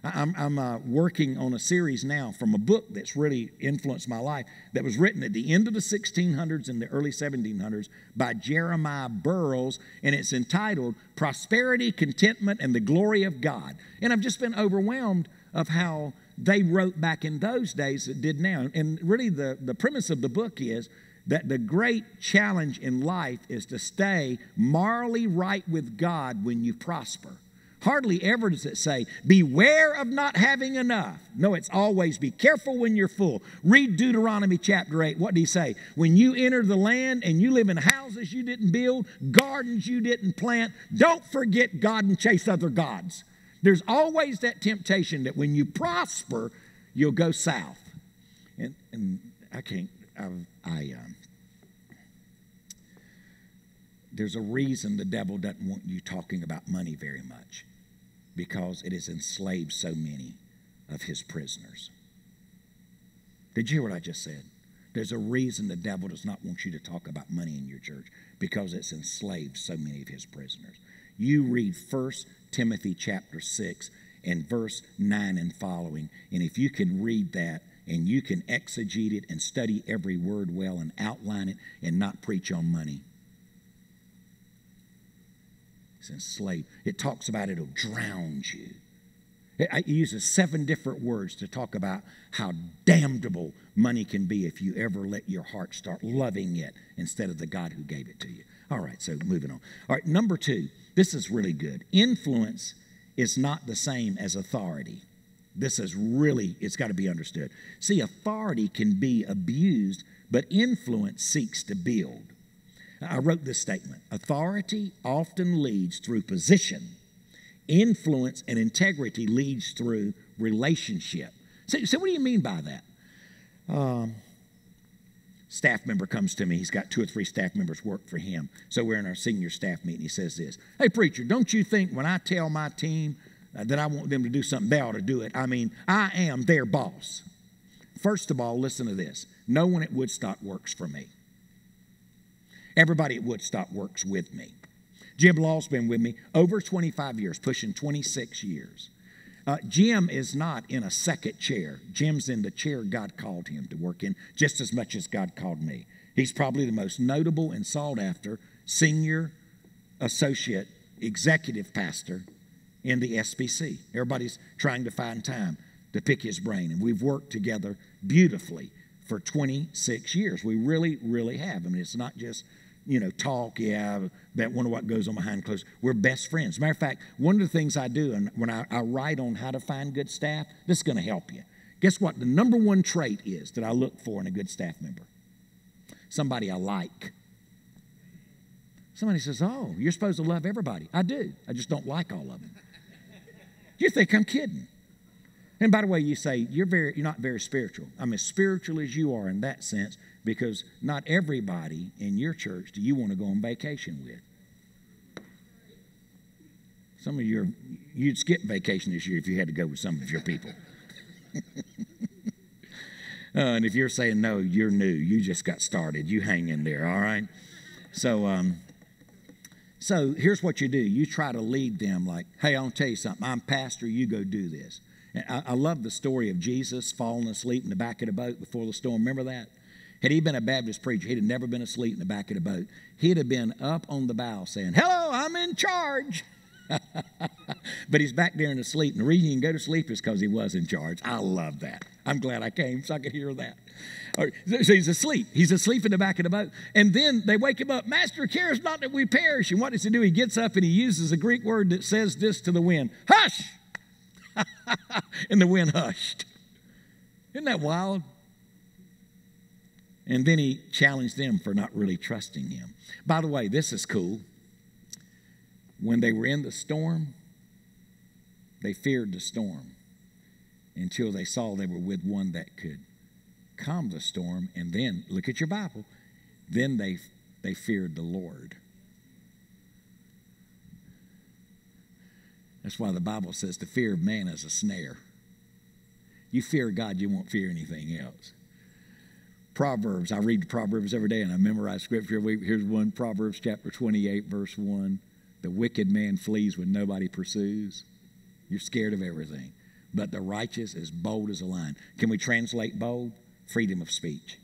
I'm, I'm uh, working on a series now from a book that's really influenced my life that was written at the end of the 1600s and the early 1700s by Jeremiah Burroughs, and it's entitled Prosperity, Contentment, and the Glory of God. And I've just been overwhelmed of how they wrote back in those days that did now. And really, the, the premise of the book is that the great challenge in life is to stay morally right with God when you prosper. Hardly ever does it say, beware of not having enough. No, it's always be careful when you're full. Read Deuteronomy chapter 8. What do he say? When you enter the land and you live in houses you didn't build, gardens you didn't plant, don't forget God and chase other gods. There's always that temptation that when you prosper, you'll go south. And, and I can't, I, I um, there's a reason the devil doesn't want you talking about money very much because it has enslaved so many of his prisoners. Did you hear what I just said? There's a reason the devil does not want you to talk about money in your church because it's enslaved so many of his prisoners. You read 1 Timothy chapter 6 and verse 9 and following, and if you can read that and you can exegete it and study every word well and outline it and not preach on money, it's enslaved. It talks about it'll drown you. It, uses seven different words to talk about how damnable money can be if you ever let your heart start loving it instead of the God who gave it to you. All right, so moving on. All right, number two, this is really good. Influence is not the same as authority. This is really, it's got to be understood. See, authority can be abused, but influence seeks to build. I wrote this statement Authority often leads through position, influence and integrity leads through relationship. So, so what do you mean by that? Um, staff member comes to me. He's got two or three staff members work for him. So we're in our senior staff meeting. He says this Hey, preacher, don't you think when I tell my team uh, that I want them to do something, they ought to do it? I mean, I am their boss. First of all, listen to this no one at Woodstock works for me. Everybody at Woodstock works with me. Jim Law's been with me over 25 years, pushing 26 years. Uh, Jim is not in a second chair. Jim's in the chair God called him to work in just as much as God called me. He's probably the most notable and sought after senior associate executive pastor in the SBC. Everybody's trying to find time to pick his brain, and we've worked together beautifully for 26 years. We really, really have. I mean, it's not just you know, talk, yeah, that wonder what goes on behind closed. We're best friends. Matter of fact, one of the things I do, and when I, I write on how to find good staff, this is going to help you. Guess what? The number one trait is that I look for in a good staff member somebody I like. Somebody says, Oh, you're supposed to love everybody. I do. I just don't like all of them. You think I'm kidding. And by the way, you say you're very you're not very spiritual. I'm as spiritual as you are in that sense because not everybody in your church do you want to go on vacation with. Some of your, you'd skip vacation this year if you had to go with some of your people. uh, and if you're saying no, you're new. You just got started. You hang in there, all right? So, um, so here's what you do you try to lead them like, hey, I'll tell you something. I'm pastor, you go do this. I, I love the story of Jesus falling asleep in the back of the boat before the storm. Remember that? Had he been a Baptist preacher, he'd have never been asleep in the back of the boat. He'd have been up on the bow saying, Hello, I'm in charge. but he's back there in the sleep. And the reason you can go to sleep is because he was in charge. I love that. I'm glad I came so I could hear that. so he's asleep. He's asleep in the back of the boat. And then they wake him up. Master, cares not that we perish. And what does he do? He gets up and he uses a Greek word that says this to the wind Hush! and the wind hushed. Isn't that wild? And then he challenged them for not really trusting him. By the way, this is cool. When they were in the storm, they feared the storm until they saw they were with one that could calm the storm. And then, look at your Bible, then they, they feared the Lord. That's why the Bible says the fear of man is a snare. You fear God, you won't fear anything else. Proverbs. I read Proverbs every day and I memorize scripture. Here's one Proverbs chapter 28, verse 1. The wicked man flees when nobody pursues. You're scared of everything. but the righteous is bold as a lion. Can we translate bold? Freedom of speech.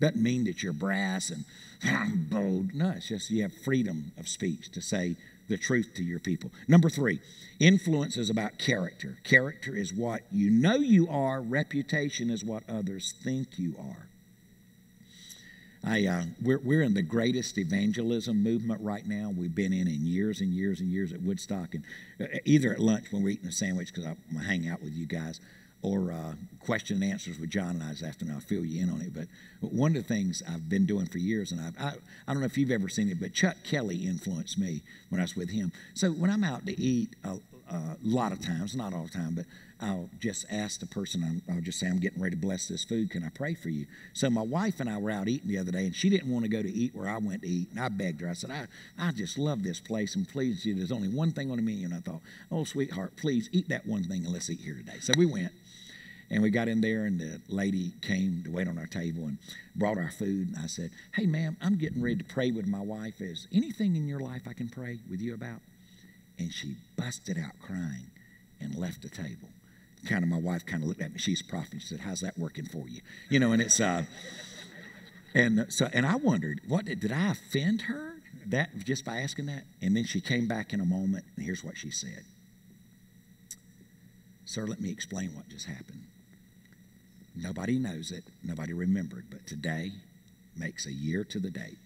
Doesn't mean that you're brass and I'm bold. No, it's just you have freedom of speech to say the truth to your people. Number three, influence is about character. Character is what you know you are, reputation is what others think you are. I, uh, we're, we're in the greatest evangelism movement right now we've been in in years and years and years at Woodstock. And uh, either at lunch when we're eating a sandwich because I'm hang out with you guys, or uh, question and answers with John and I this afternoon. I'll fill you in on it. But one of the things I've been doing for years, and I've, I, I don't know if you've ever seen it, but Chuck Kelly influenced me when I was with him. So when I'm out to eat, a, a lot of times, not all the time, but I'll just ask the person, i will just say, I'm getting ready to bless this food. Can I pray for you? So my wife and I were out eating the other day, and she didn't want to go to eat where I went to eat. And I begged her. I said, I, I just love this place, and please, there's only one thing on the menu. And I thought, oh, sweetheart, please eat that one thing and let's eat here today. So we went. And we got in there, and the lady came to wait on our table and brought our food. And I said, Hey, ma'am, I'm getting ready to pray with my wife. Is anything in your life I can pray with you about? And she busted out crying and left the table kind of my wife kind of looked at me. She's a prophet. She said, "How's that working for you?" You know, and it's uh, and so and I wondered, what did, did I offend her that just by asking that? And then she came back in a moment, and here's what she said. Sir, let me explain what just happened. Nobody knows it, nobody remembered, but today makes a year to the date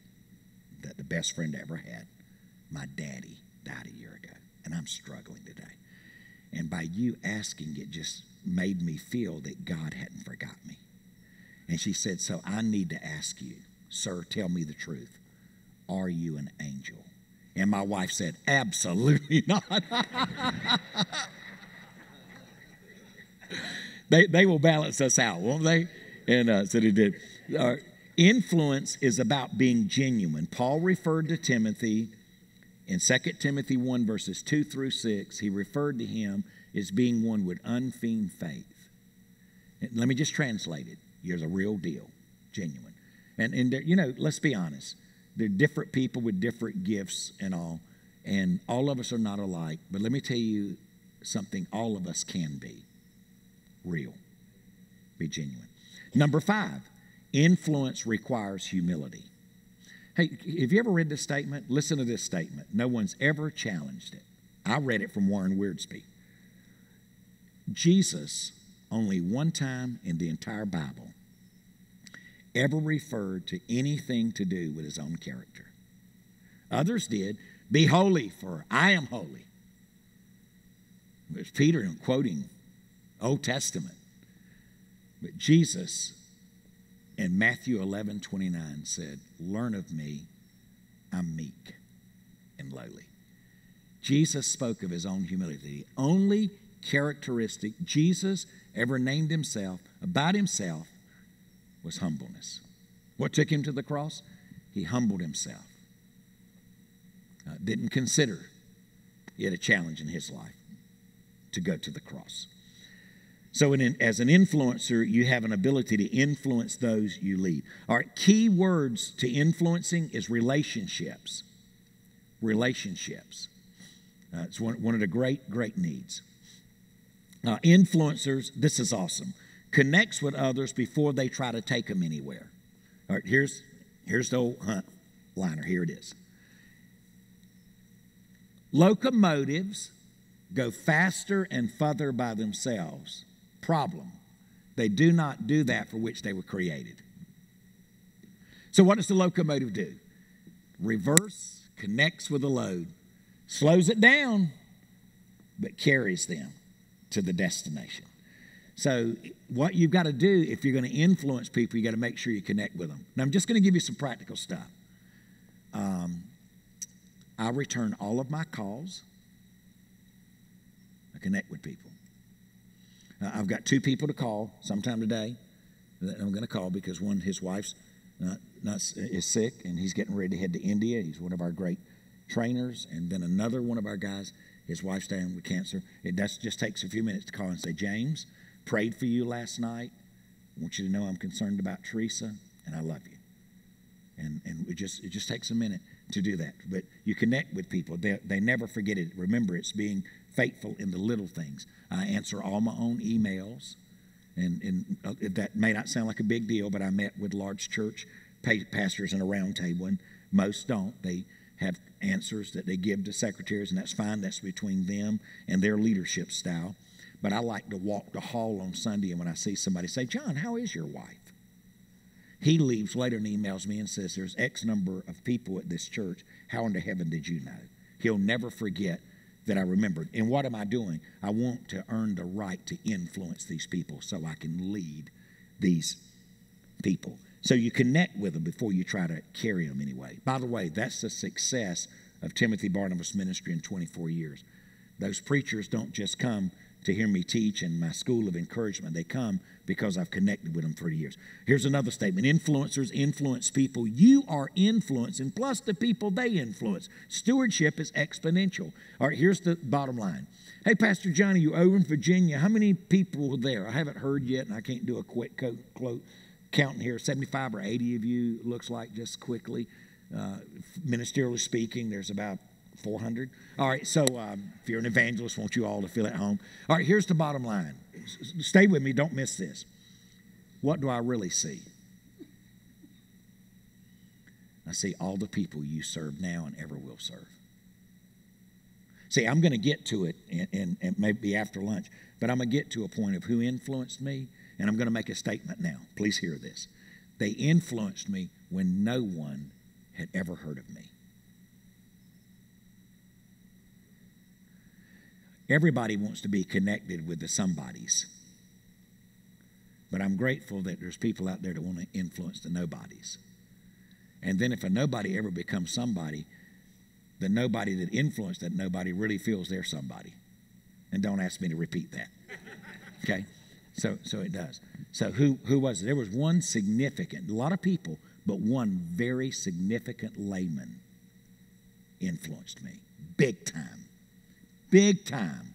that the best friend I ever had, my daddy, died a year ago, and I'm struggling today. And by you asking, it just made me feel that God hadn't forgot me. And she said, So I need to ask you, sir, tell me the truth. Are you an angel? And my wife said, Absolutely not. they, they will balance us out, won't they? And uh, so they did. Uh, influence is about being genuine. Paul referred to Timothy in 2 Timothy 1, verses 2 through 6, he referred to him as being one with unfeigned faith. Let me just translate it. You're the real deal, genuine. And, and you know, let's be honest. There are different people with different gifts and all, and all of us are not alike. But let me tell you something all of us can be real, be genuine. Number five, influence requires humility. Hey, have you ever read this statement? Listen to this statement. No one's ever challenged it. I read it from Warren Wiersbe. Jesus, only one time in the entire Bible, ever referred to anything to do with his own character. Others did. Be holy, for I am holy. It's Peter quoting Old Testament. But Jesus in Matthew 11 29 said, Learn of me, I'm meek and lowly. Jesus spoke of his own humility. The only characteristic Jesus ever named himself about himself was humbleness. What took him to the cross? He humbled himself. Uh, didn't consider it a challenge in his life to go to the cross. So, in, as an influencer, you have an ability to influence those you lead. All right, key words to influencing is relationships. Relationships. Uh, it's one, one of the great, great needs. Uh, influencers, this is awesome, connects with others before they try to take them anywhere. All right, here's, here's the old hunt liner. Here it is. Locomotives go faster and further by themselves Problem they do not do that for which they were created. So, what does the locomotive do? Reverse, connects with the load, slows it down, but carries them to the destination. So, what you've got to do if you're going to influence people, you got to make sure you connect with them. Now, I'm just going to give you some practical stuff. Um, I return all of my calls. I connect with people. I've got two people to call sometime today that I'm going to call because one, his wife's not, not, is sick and he's getting ready to head to India. He's one of our great trainers. And then another one of our guys, his wife's down with cancer. It does, just takes a few minutes to call and say, James, prayed for you last night. I want you to know I'm concerned about Teresa and I love you. And, and it, just, it just takes a minute to do that. But you connect with people, they, they never forget it. Remember, it's being faithful in the little things. I answer all my own emails. And, and uh, that may not sound like a big deal, but I met with large church pastors in a round table, and most don't. They have answers that they give to secretaries, and that's fine. That's between them and their leadership style. But I like to walk the hall on Sunday, and when I see somebody say, John, how is your wife? He leaves later and emails me and says, There's X number of people at this church. How into heaven did you know? He'll never forget that I remembered. And what am I doing? I want to earn the right to influence these people so I can lead these people. So you connect with them before you try to carry them anyway. By the way, that's the success of Timothy Barnabas ministry in 24 years. Those preachers don't just come to hear me teach in my school of encouragement. They come because I've connected with them for years. Here's another statement influencers influence people you are influencing, plus the people they influence. Stewardship is exponential. All right, here's the bottom line. Hey, Pastor Johnny, you over in Virginia. How many people were there? I haven't heard yet, and I can't do a quick quote counting here 75 or 80 of you, looks like, just quickly. Uh, ministerially speaking, there's about 400. All right, so um, if you're an evangelist, want you all to feel at home. All right, here's the bottom line. Stay with me, don't miss this. What do I really see? I see all the people you serve now and ever will serve. See, I'm going to get to it, and, and maybe after lunch, but I'm going to get to a point of who influenced me, and I'm going to make a statement now. Please hear this. They influenced me when no one had ever heard of me. Everybody wants to be connected with the somebodies. But I'm grateful that there's people out there that want to influence the nobodies. And then if a nobody ever becomes somebody, the nobody that influenced that nobody really feels they're somebody. And don't ask me to repeat that. Okay? So so it does. So who who was it? There was one significant, a lot of people, but one very significant layman influenced me. Big time big time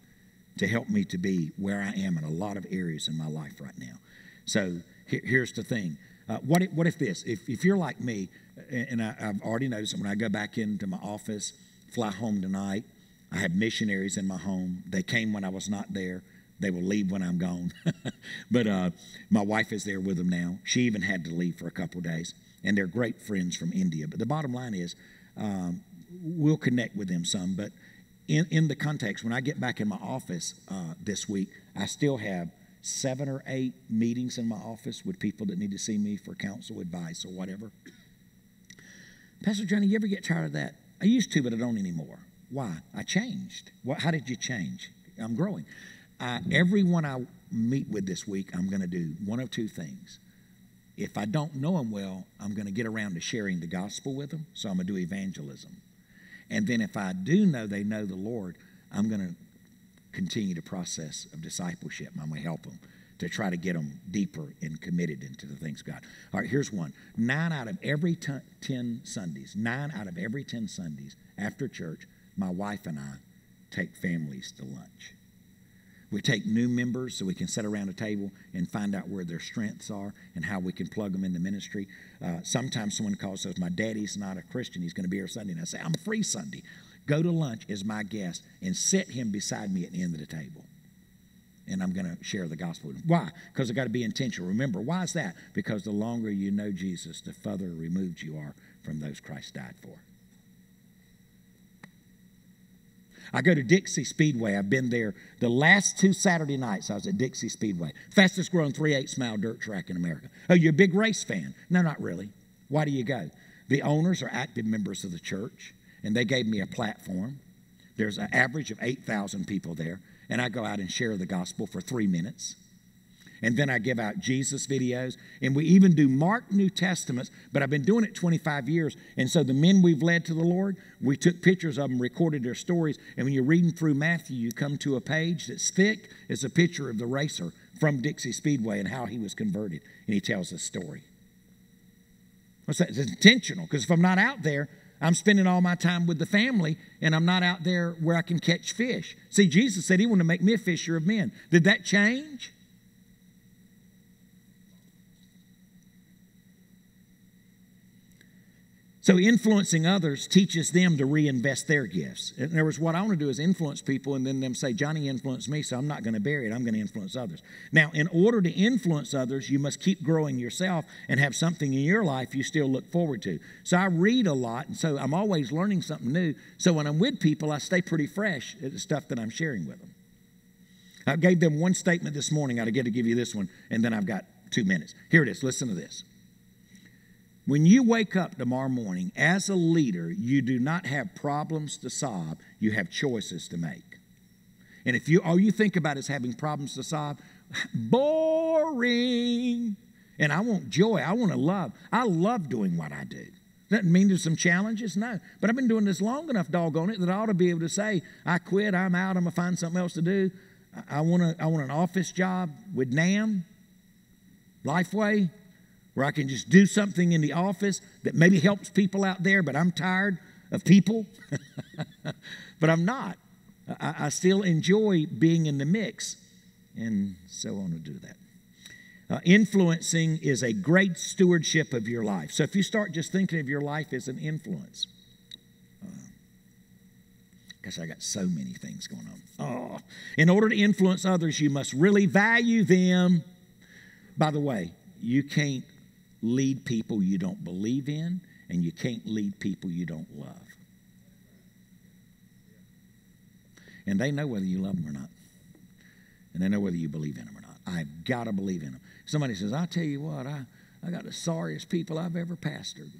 to help me to be where I am in a lot of areas in my life right now. So here's the thing. Uh, what, if, what if this? If, if you're like me, and I, have already noticed that when I go back into my office, fly home tonight, I have missionaries in my home. They came when I was not there. They will leave when I'm gone. but uh, my wife is there with them now. She even had to leave for a couple days. And they're great friends from India. But the bottom line is, um, we'll connect with them some. But in, in the context, when I get back in my office uh, this week, I still have seven or eight meetings in my office with people that need to see me for counsel, advice, or whatever. Pastor Johnny, you ever get tired of that? I used to, but I don't anymore. Why? I changed. What, how did you change? I'm growing. Uh, everyone I meet with this week, I'm going to do one of two things. If I don't know them well, I'm going to get around to sharing the gospel with them, so I'm going to do evangelism. And then if I do know they know the Lord, I'm going to continue the process of discipleship. I'm going to help them to try to get them deeper and committed into the things God. All right, here's one. Nine out of every t- 10 Sundays, nine out of every 10 Sundays after church, my wife and I take families to lunch. We take new members so we can sit around a table and find out where their strengths are and how we can plug them in the ministry. Uh, sometimes someone calls us, My daddy's not a Christian. He's going to be here Sunday. And I say, I'm free Sunday. Go to lunch as my guest and sit him beside me at the end of the table. And I'm going to share the gospel. Why? Because I've got to be intentional. Remember, why is that? Because the longer you know Jesus, the further removed you are from those Christ died for. I go to Dixie Speedway. I've been there the last two Saturday nights. I was at Dixie Speedway, fastest growing 3 8 mile dirt track in America. Oh, you're a big race fan? No, not really. Why do you go? The owners are active members of the church, and they gave me a platform. There's an average of 8,000 people there, and I go out and share the gospel for three minutes and then I give out Jesus videos, and we even do Mark New Testaments, but I've been doing it 25 years. And so the men we've led to the Lord, we took pictures of them, recorded their stories, and when you're reading through Matthew, you come to a page that's thick. It's a picture of the racer from Dixie Speedway and how he was converted, and he tells the story. What's that? It's intentional, because if I'm not out there, I'm spending all my time with the family and I'm not out there where I can catch fish. See, Jesus said he wanted to make me a fisher of men. Did that change? So, influencing others teaches them to reinvest their gifts. In other words, what I want to do is influence people and then them say, Johnny influenced me, so I'm not going to bury it. I'm going to influence others. Now, in order to influence others, you must keep growing yourself and have something in your life you still look forward to. So, I read a lot, and so I'm always learning something new. So, when I'm with people, I stay pretty fresh at the stuff that I'm sharing with them. I gave them one statement this morning. I get to give you this one, and then I've got two minutes. Here it is. Listen to this. When you wake up tomorrow morning as a leader, you do not have problems to solve, you have choices to make. And if you all you think about is having problems to solve, boring. And I want joy, I want to love. I love doing what I do. Doesn't mean there's some challenges, no. But I've been doing this long enough, doggone it, that I ought to be able to say, I quit, I'm out, I'm gonna find something else to do. I want, a, I want an office job with NAMB, Lifeway, where I can just do something in the office that maybe helps people out there, but I'm tired of people. but I'm not. I, I, still enjoy being in the mix, and so I want to do that. Uh, influencing is a great stewardship of your life. So if you start just thinking of your life as an influence, because uh, I got so many things going on. Oh, in order to influence others, you must really value them. By the way, you can't lead people you don't believe in, and you can't lead people you don't love. And they know whether you love them or not. And they know whether you believe in them or not. I've got to believe in them. Somebody says, I'll tell you what, I, I got the sorriest people I've ever pastored.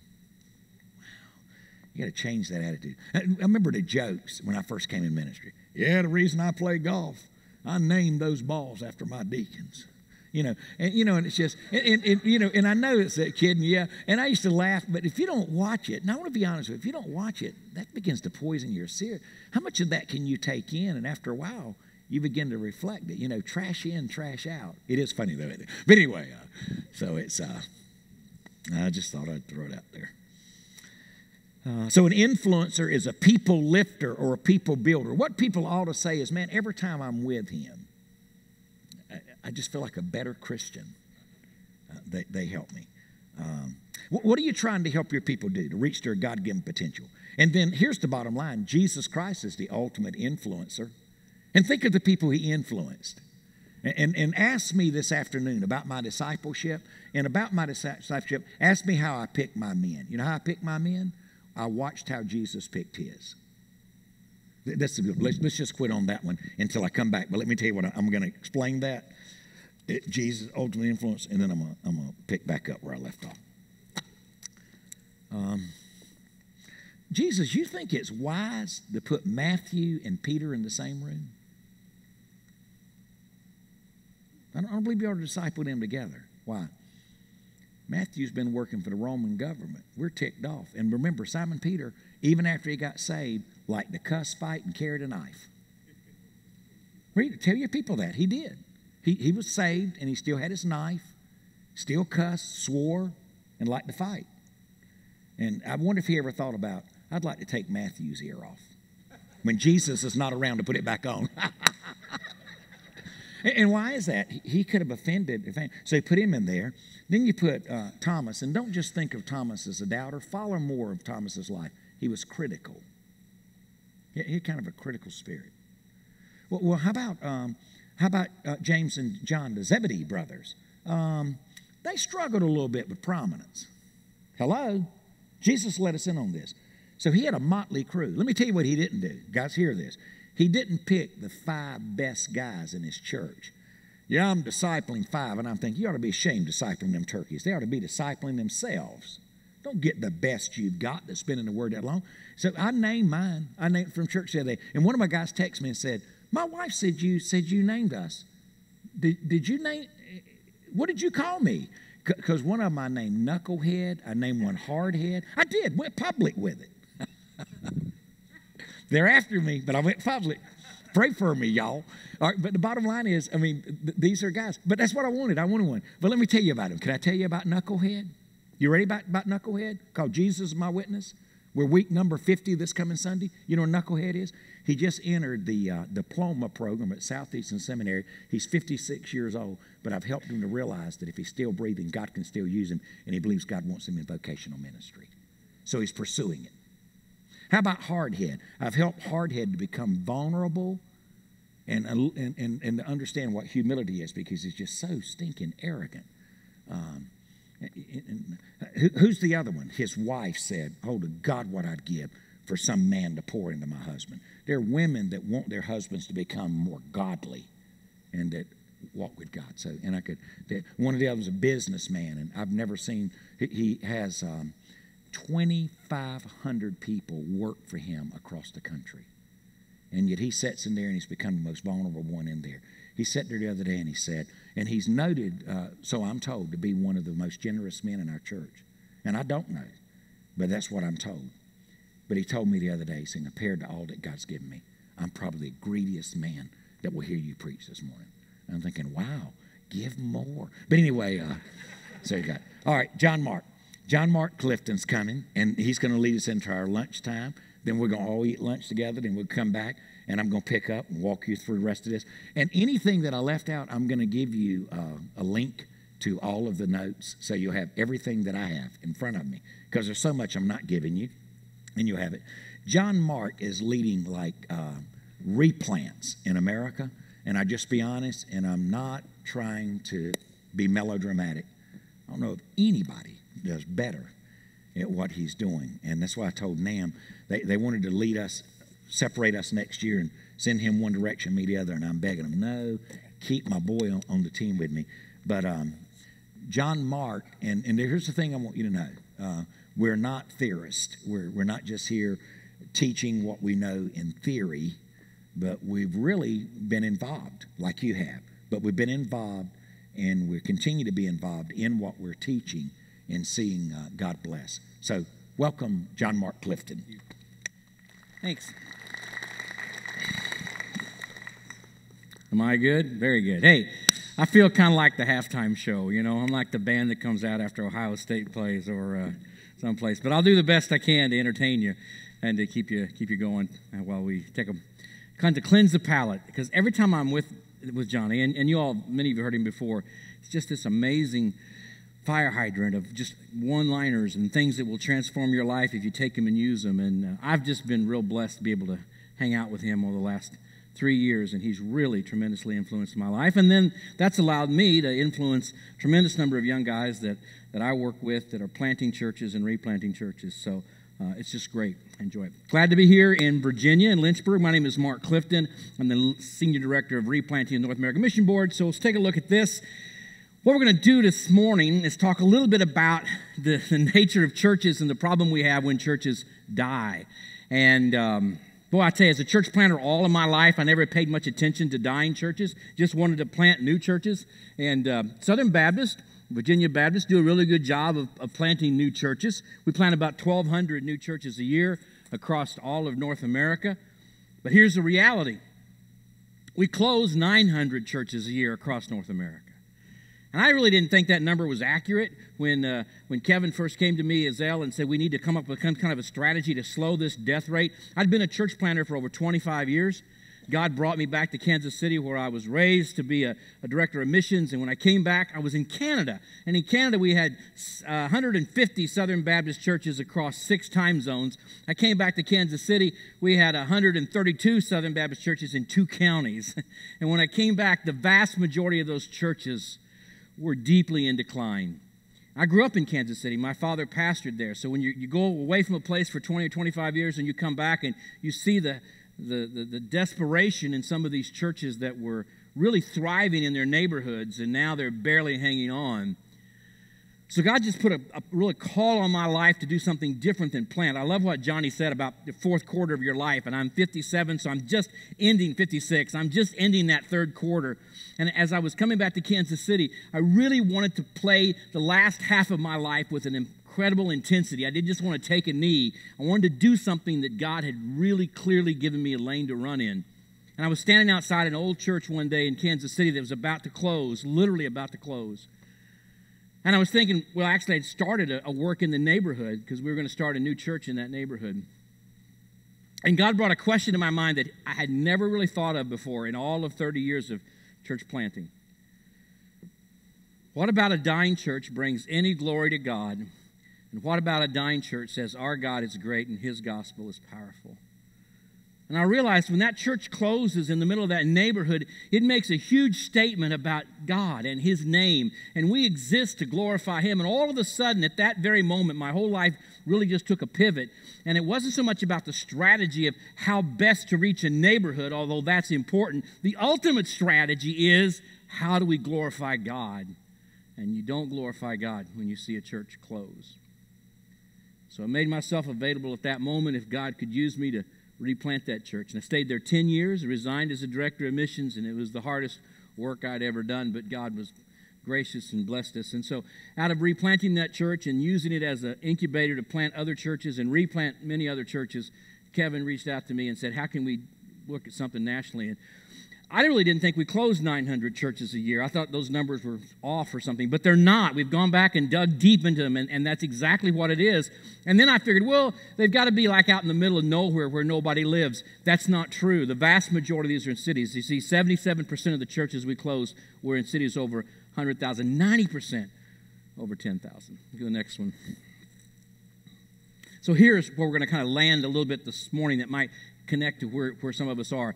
You got to change that attitude. I remember the jokes when I first came in ministry. Yeah, the reason I play golf, I named those balls after my deacons you know, and you know, and it's just, and, and, you know, and I know it's that kid, and yeah, and I used to laugh, but if you don't watch it, and I want to be honest with you, if you don't watch it, that begins to poison your spirit. How much of that can you take in? And after a while, you begin to reflect that, you know, trash in, trash out. It is funny though, but anyway, uh, so it's, uh, I just thought I'd throw it out there. Uh, so, an influencer is a people lifter or a people builder. What people ought to say is, man, every time I'm with him, I just feel like a better Christian. Uh, they, they help me. Um, what, what are you trying to help your people do to reach their God given potential? And then here's the bottom line Jesus Christ is the ultimate influencer. And think of the people he influenced. And, and, and ask me this afternoon about my discipleship. And about my discipleship, ask me how I pick my men. You know how I pick my men? I watched how Jesus picked his. That's let's, let's just quit on that one until I come back. But let me tell you what I'm going to explain that it, Jesus ultimately influenced, and then I'm gonna, I'm gonna pick back up where I left off. Um, Jesus, you think it's wise to put Matthew and Peter in the same room? I don't, I don't believe you ought to disciple them together. Why? Matthew's been working for the Roman government. We're ticked off. And remember, Simon Peter, even after he got saved, liked to cuss, fight, and carried a knife. Read, tell your people that. He did. He, he was saved and he still had his knife, still cussed, swore, and liked to fight. And I wonder if he ever thought about, I'd like to take Matthew's ear off when Jesus is not around to put it back on. and why is that? He could have offended. So he put him in there. Then you put uh, Thomas, and don't just think of Thomas as a doubter. Follow more of Thomas's life. He was critical. He had kind of a critical spirit. Well, well how about um, how about uh, James and John, the Zebedee brothers? Um, they struggled a little bit with prominence. Hello? Jesus let us in on this. So he had a motley crew. Let me tell you what he didn't do. Guys, hear this. He didn't pick the five best guys in his church. Yeah, I'm discipling five, and I'm thinking, you ought to be ashamed discipling them turkeys. They ought to be discipling themselves. Don't get the best you've got that's been in the Word that long. So I named mine. I named from church the other day. And one of my guys texted me and said, my wife said you said you named us. Did, did you name? What did you call me? Because one of them I named Knucklehead. I named one Hardhead. I did. Went public with it. They're after me, but I went public. Pray for me, y'all. All right, but the bottom line is, I mean, th- these are guys. But that's what I wanted. I wanted one. But let me tell you about him. Can I tell you about Knucklehead? You ready about, about Knucklehead? Called Jesus my witness. We're week number 50 this coming Sunday. You know what Knucklehead is? He just entered the uh, diploma program at Southeastern Seminary. He's 56 years old, but I've helped him to realize that if he's still breathing, God can still use him, and he believes God wants him in vocational ministry. so he's pursuing it. How about hardhead? I've helped hardhead to become vulnerable and, and, and, and to understand what humility is because he's just so stinking arrogant. Um, who's the other one? His wife said, Oh, to God, what I'd give for some man to pour into my husband. There are women that want their husbands to become more godly and that walk with God. So, and I could, one of the others is a businessman, and I've never seen, he, he has um, 2,500 people work for him across the country. And yet he sits in there and he's become the most vulnerable one in there. He sat there the other day and he said, and he's noted, uh, so I'm told, to be one of the most generous men in our church. And I don't know, but that's what I'm told. But he told me the other day, saying, compared to all that God's given me, I'm probably the greediest man that will hear you preach this morning. And I'm thinking, wow, give more. But anyway, uh, so you got, all right, John Mark. John Mark Clifton's coming, and he's going to lead us into our lunchtime. Then we're going to all eat lunch together. Then we'll come back, and I'm going to pick up and walk you through the rest of this. And anything that I left out, I'm going to give you uh, a link to all of the notes so you'll have everything that I have in front of me because there's so much I'm not giving you and you have it. John Mark is leading like uh, replants in America, and I just be honest, and I'm not trying to be melodramatic. I don't know if anybody does better at what he's doing, and that's why I told NAMB they, they wanted to lead us, separate us next year, and send him one direction, me the other, and I'm begging them, no, keep my boy on, on the team with me. But um, John Mark, and, and here's the thing I want you to know. Uh, we're not theorists. We're, we're not just here teaching what we know in theory, but we've really been involved, like you have. But we've been involved and we continue to be involved in what we're teaching and seeing uh, God bless. So, welcome, John Mark Clifton. Thanks. Am I good? Very good. Hey, I feel kind of like the halftime show. You know, I'm like the band that comes out after Ohio State plays or. Uh, someplace. But I'll do the best I can to entertain you and to keep you keep you going while we take a kind of cleanse the palate. Because every time I'm with with Johnny, and, and you all, many of you heard him before, it's just this amazing fire hydrant of just one-liners and things that will transform your life if you take them and use them. And uh, I've just been real blessed to be able to hang out with him over the last three years, and he's really tremendously influenced my life. And then that's allowed me to influence a tremendous number of young guys that, that I work with that are planting churches and replanting churches. So uh, it's just great. Enjoy it. Glad to be here in Virginia, in Lynchburg. My name is Mark Clifton. I'm the Senior Director of Replanting in North American Mission Board. So let's take a look at this. What we're going to do this morning is talk a little bit about the, the nature of churches and the problem we have when churches die. And um, Boy, I tell you, as a church planter all of my life, I never paid much attention to dying churches. Just wanted to plant new churches. And uh, Southern Baptist, Virginia Baptist do a really good job of, of planting new churches. We plant about 1,200 new churches a year across all of North America. But here's the reality we close 900 churches a year across North America. And I really didn't think that number was accurate when, uh, when Kevin first came to me Ezell and said we need to come up with some kind of a strategy to slow this death rate. I'd been a church planter for over 25 years. God brought me back to Kansas City where I was raised to be a, a, director of missions. And when I came back, I was in Canada. And in Canada, we had uh, 150 Southern Baptist churches across six time zones. I came back to Kansas City, we had 132 Southern Baptist churches in two counties. and when I came back, the vast majority of those churches were deeply in decline. I grew up in Kansas City. My father pastored there. So when you, you go away from a place for 20 or 25 years and you come back and you see the, the, the, the desperation in some of these churches that were really thriving in their neighborhoods and now they're barely hanging on so God just put a, a really call on my life to do something different than plant. I love what Johnny said about the fourth quarter of your life, and I'm 57, so I'm just ending 56. I'm just ending that third quarter. And as I was coming back to Kansas City, I really wanted to play the last half of my life with an incredible intensity. I didn't just want to take a knee. I wanted to do something that God had really clearly given me a lane to run in. And I was standing outside an old church one day in Kansas City that was about to close, literally about to close. And I was thinking, well, actually, I'd started a, a work in the neighborhood because we were going to start a new church in that neighborhood. And God brought a question to my mind that I had never really thought of before in all of 30 years of church planting. What about a dying church brings any glory to God And what about a dying church says, Our God is great and his gospel is powerful? And I realized when that church closes in the middle of that neighborhood, it makes a huge statement about God and His name. And we exist to glorify Him. And all of a sudden, at that very moment, my whole life really just took a pivot. And it wasn't so much about the strategy of how best to reach a neighborhood, although that's important. The ultimate strategy is how do we glorify God? And you don't glorify God when you see a church close. So I made myself available at that moment if God could use me to replant that church. And I stayed there 10 years, resigned as a director of missions, and it was the hardest work I'd ever done, but God was gracious and blessed us. And so, out of replanting that church and using it as an incubator to plant other churches and replant many other churches, Kevin reached out to me and said, How can we look at something nationally? And I really didn't think we closed 900 churches a year. I thought those numbers were off or something, but they're not. We've gone back and dug deep into them, and, and that's exactly what it is. And then I figured, well, they've got to be like out in the middle of nowhere where nobody lives. That's not true. The vast majority of these are in cities. You see, 77% of the churches we closed were in cities over 100,000, 90% over 10,000. Go to the next one. So here's where we're going to kind of land a little bit this morning that might connect to where, where some of us are.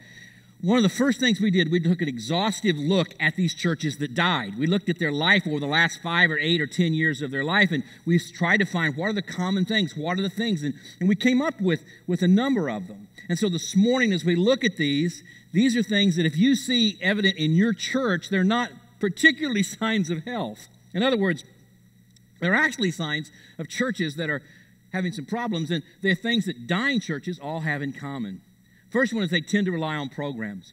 One of the first things we did, we took an exhaustive look at these churches that died. We looked at their life over the last five or eight or ten years of their life, and we tried to find what are the common things, what are the things, and, and we came up with, with a number of them. And so this morning, as we look at these, these are things that if you see evident in your church, they're not particularly signs of health. In other words, they're actually signs of churches that are having some problems, and they're things that dying churches all have in common. First one is they tend to rely on programs.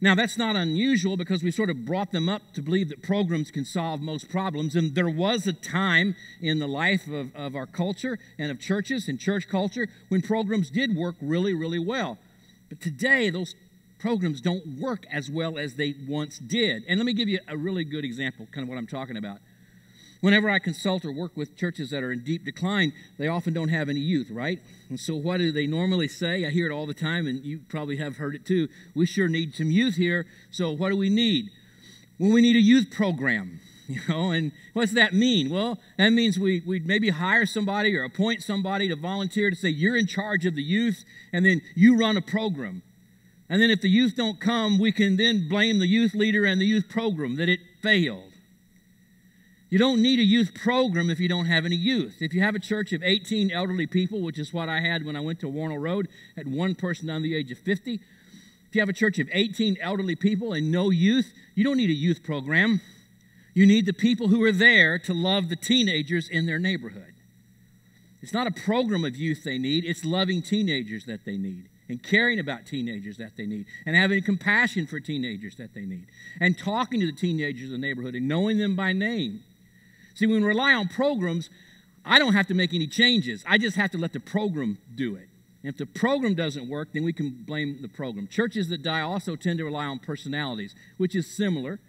Now, that's not unusual because we sort of brought them up to believe that programs can solve most problems. And there was a time in the life of, of our culture and of churches and church culture when programs did work really, really well. But today, those programs don't work as well as they once did. And let me give you a really good example, kind of what I'm talking about. Whenever I consult or work with churches that are in deep decline, they often don't have any youth, right? And so, what do they normally say? I hear it all the time, and you probably have heard it too. We sure need some youth here. So, what do we need? Well, we need a youth program, you know. And what's that mean? Well, that means we we maybe hire somebody or appoint somebody to volunteer to say you're in charge of the youth, and then you run a program. And then, if the youth don't come, we can then blame the youth leader and the youth program that it failed. You don't need a youth program if you don't have any youth. If you have a church of 18 elderly people, which is what I had when I went to Wornall Road, had one person under the age of 50. If you have a church of 18 elderly people and no youth, you don't need a youth program. You need the people who are there to love the teenagers in their neighborhood. It's not a program of youth they need, it's loving teenagers that they need and caring about teenagers that they need and having compassion for teenagers that they need and talking to the teenagers in the neighborhood and knowing them by name See, when we rely on programs, I don't have to make any changes. I just have to let the program do it. And if the program doesn't work, then we can blame the program. Churches that die also tend to rely on personalities, which is similar.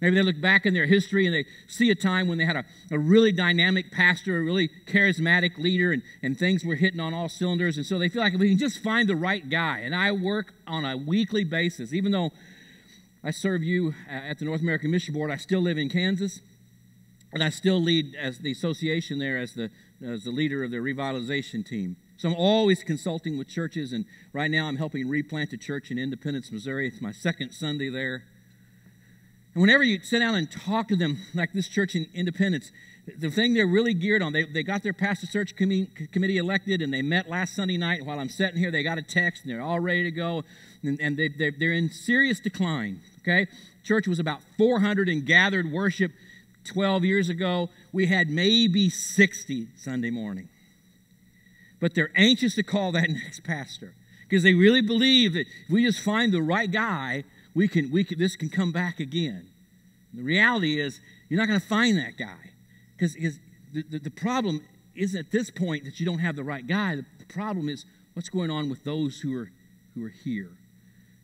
Maybe they look back in their history and they see a time when they had a, a really dynamic pastor, a really charismatic leader, and, and things were hitting on all cylinders. And so they feel like if we can just find the right guy. And I work on a weekly basis. Even though I serve you at the North American Mission Board, I still live in Kansas. And I still lead as the association there as the, as the leader of the revitalization team. So I'm always consulting with churches, and right now I'm helping replant a church in Independence, Missouri. It's my second Sunday there. And whenever you sit down and talk to them, like this church in Independence, the thing they're really geared on, they, they got their pastor search committee elected, and they met last Sunday night. While I'm sitting here, they got a text, and they're all ready to go, and, and they, they're, they're in serious decline. Okay? Church was about 400 in gathered worship 12 years ago, we had maybe 60 Sunday morning. But they're anxious to call that next pastor because they really believe that if we just find the right guy, we can, we can, this can come back again. The reality is, you're not going to find that guy because the, the, the problem isn't at this point that you don't have the right guy. The problem is what's going on with those who are, who are here.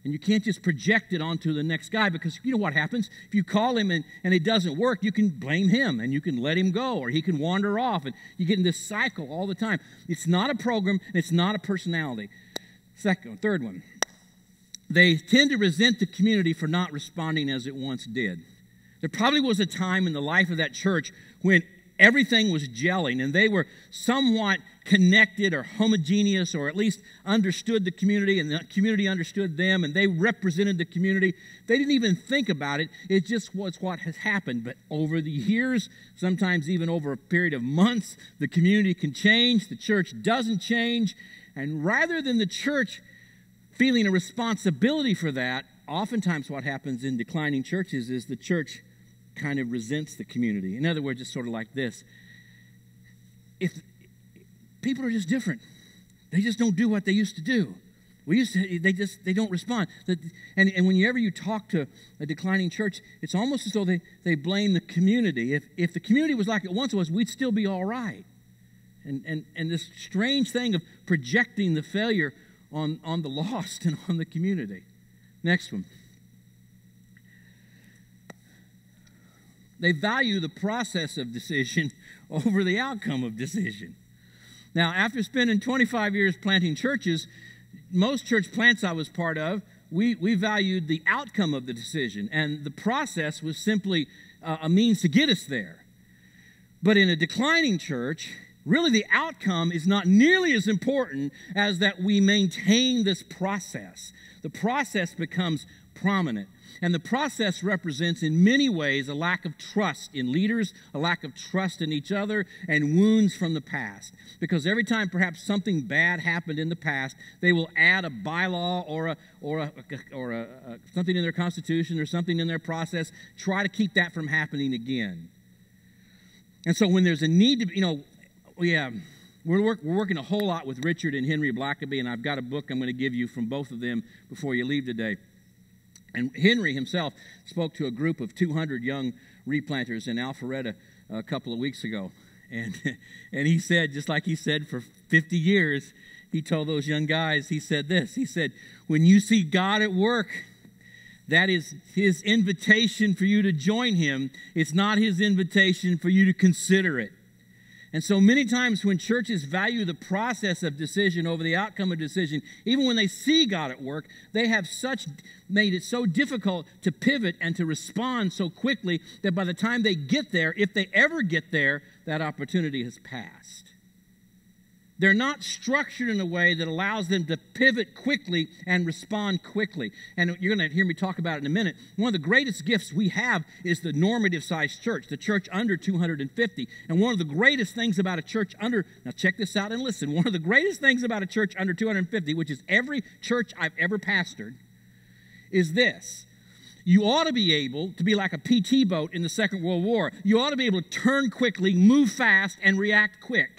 And you can't just project it onto the next guy because you know what happens? If you call him and, and it doesn't work, you can blame him and you can let him go or he can wander off. And you get in this cycle all the time. It's not a program, and it's not a personality. Second, third one. They tend to resent the community for not responding as it once did. There probably was a time in the life of that church when everything was gelling and they were somewhat connected or homogeneous or at least understood the community and the community understood them and they represented the community. They didn't even think about it. It just was what has happened. But over the years, sometimes even over a period of months, the community can change, the church doesn't change. And rather than the church feeling a responsibility for that, oftentimes what happens in declining churches is the church kind of resents the community. In other words, it's sort of like this. If people are just different, they just don't do what they used to do. We used to, they just, they don't respond. And, and whenever you talk to a declining church, it's almost as though they, they blame the community. If, if the community was like it once was, we'd still be all right. And, and, and this strange thing of projecting the failure on, on the lost and on the community. Next one. They value the process of decision over the outcome of decision. Now, after spending 25 years planting churches, most church plants I was part of, we, we valued the outcome of the decision, and the process was simply uh, a means to get us there. But in a declining church, really the outcome is not nearly as important as that we maintain this process. The process becomes prominent. And the process represents, in many ways, a lack of trust in leaders, a lack of trust in each other, and wounds from the past. Because every time perhaps something bad happened in the past, they will add a bylaw or, a, or, a, or a, a, something in their constitution or something in their process, try to keep that from happening again. And so when there's a need to, you know, um, we're, work, we're working a whole lot with Richard and Henry Blackaby, and I've got a book I'm going to give you from both of them before you leave today. And Henry himself spoke to a group of 200 young replanters in Alpharetta a couple of weeks ago. And, and he said, just like he said for 50 years, he told those young guys, he said this. He said, When you see God at work, that is his invitation for you to join him. It's not his invitation for you to consider it. And so many times when churches value the process of decision over the outcome of decision, even when they see God at work, they have such made it so difficult to pivot and to respond so quickly that by the time they get there, if they ever get there, that opportunity has passed. They're not structured in a way that allows them to pivot quickly and respond quickly. And you're going to hear me talk about it in a minute. One of the greatest gifts we have is the normative sized church, the church under 250. And one of the greatest things about a church under, now check this out and listen. One of the greatest things about a church under 250, which is every church I've ever pastored, is this. You ought to be able to be like a PT boat in the Second World War. You ought to be able to turn quickly, move fast, and react quick.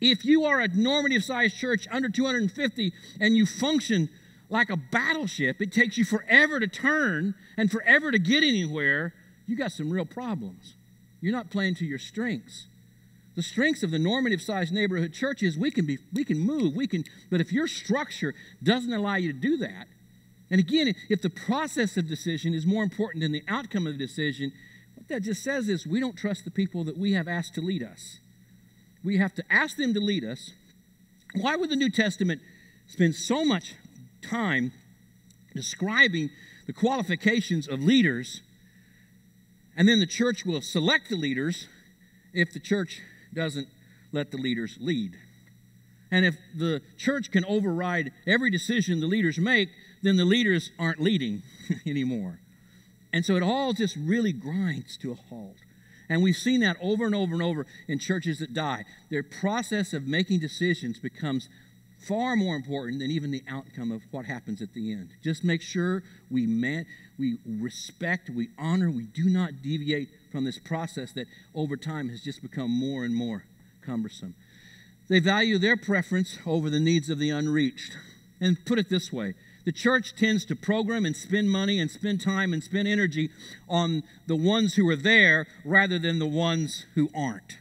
If you are a normative sized church under 250 and you function like a battleship, it takes you forever to turn and forever to get anywhere, you got some real problems. You're not playing to your strengths. The strengths of the normative sized neighborhood church is we can be we can move, we can but if your structure doesn't allow you to do that, and again, if the process of decision is more important than the outcome of the decision, what that just says is we don't trust the people that we have asked to lead us we have to ask them to lead us. Why would the New Testament spend so much time describing the qualifications of leaders, and then the church will select the leaders if the church doesn't let the leaders lead? And if the church can override every decision the leaders make, then the leaders aren't leading anymore. And so it all just really grinds to a halt. And we've seen that over and over and over in churches that die. Their process of making decisions becomes far more important than even the outcome of what happens at the end. Just make sure we man, we respect, we honor, we do not deviate from this process that over time has just become more and more cumbersome. They value their preference over the needs of the unreached. And put it this way the church tends to program and spend money and spend time and spend energy on the ones who are there rather than the ones who aren't.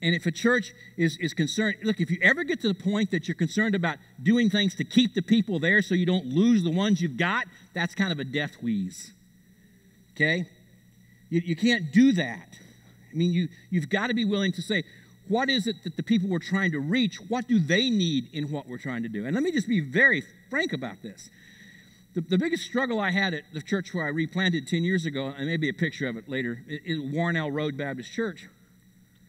And if a church is, is concerned, look, if you ever get to the point that you're concerned about doing things to keep the people there so you don't lose the ones you've got, that's kind of a death wheeze. Okay? You, you can't do that. I mean, you, you've got to be willing to say, what is it that the people we're trying to reach, what do they need in what we're trying to do? And let me just be very frank about this. The, the biggest struggle I had at the church where I replanted 10 years ago, and maybe a picture of it later, is Wornall Road Baptist Church.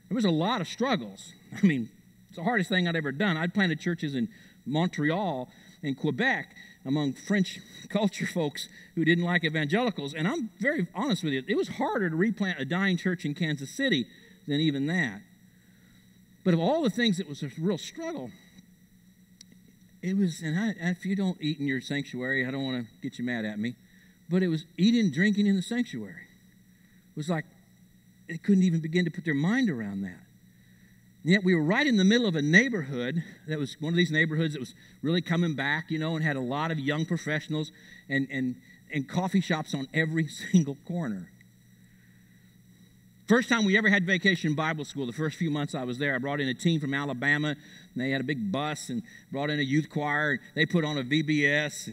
There was a lot of struggles. I mean, it's the hardest thing I'd ever done. I'd planted churches in Montreal and Quebec among French culture folks who didn't like evangelicals. And I'm very honest with you, it was harder to replant a dying church in Kansas City than even that. But of all the things, it was a real struggle. It was, and I, if you don't eat in your sanctuary, I don't want to get you mad at me, but it was eating, and drinking in the sanctuary. It was like they couldn't even begin to put their mind around that. And yet we were right in the middle of a neighborhood that was one of these neighborhoods that was really coming back, you know, and had a lot of young professionals and, and, and coffee shops on every single corner. First time we ever had vacation Bible school, the first few months I was there, I brought in a team from Alabama, and they had a big bus and brought in a youth choir. They put on a VBS.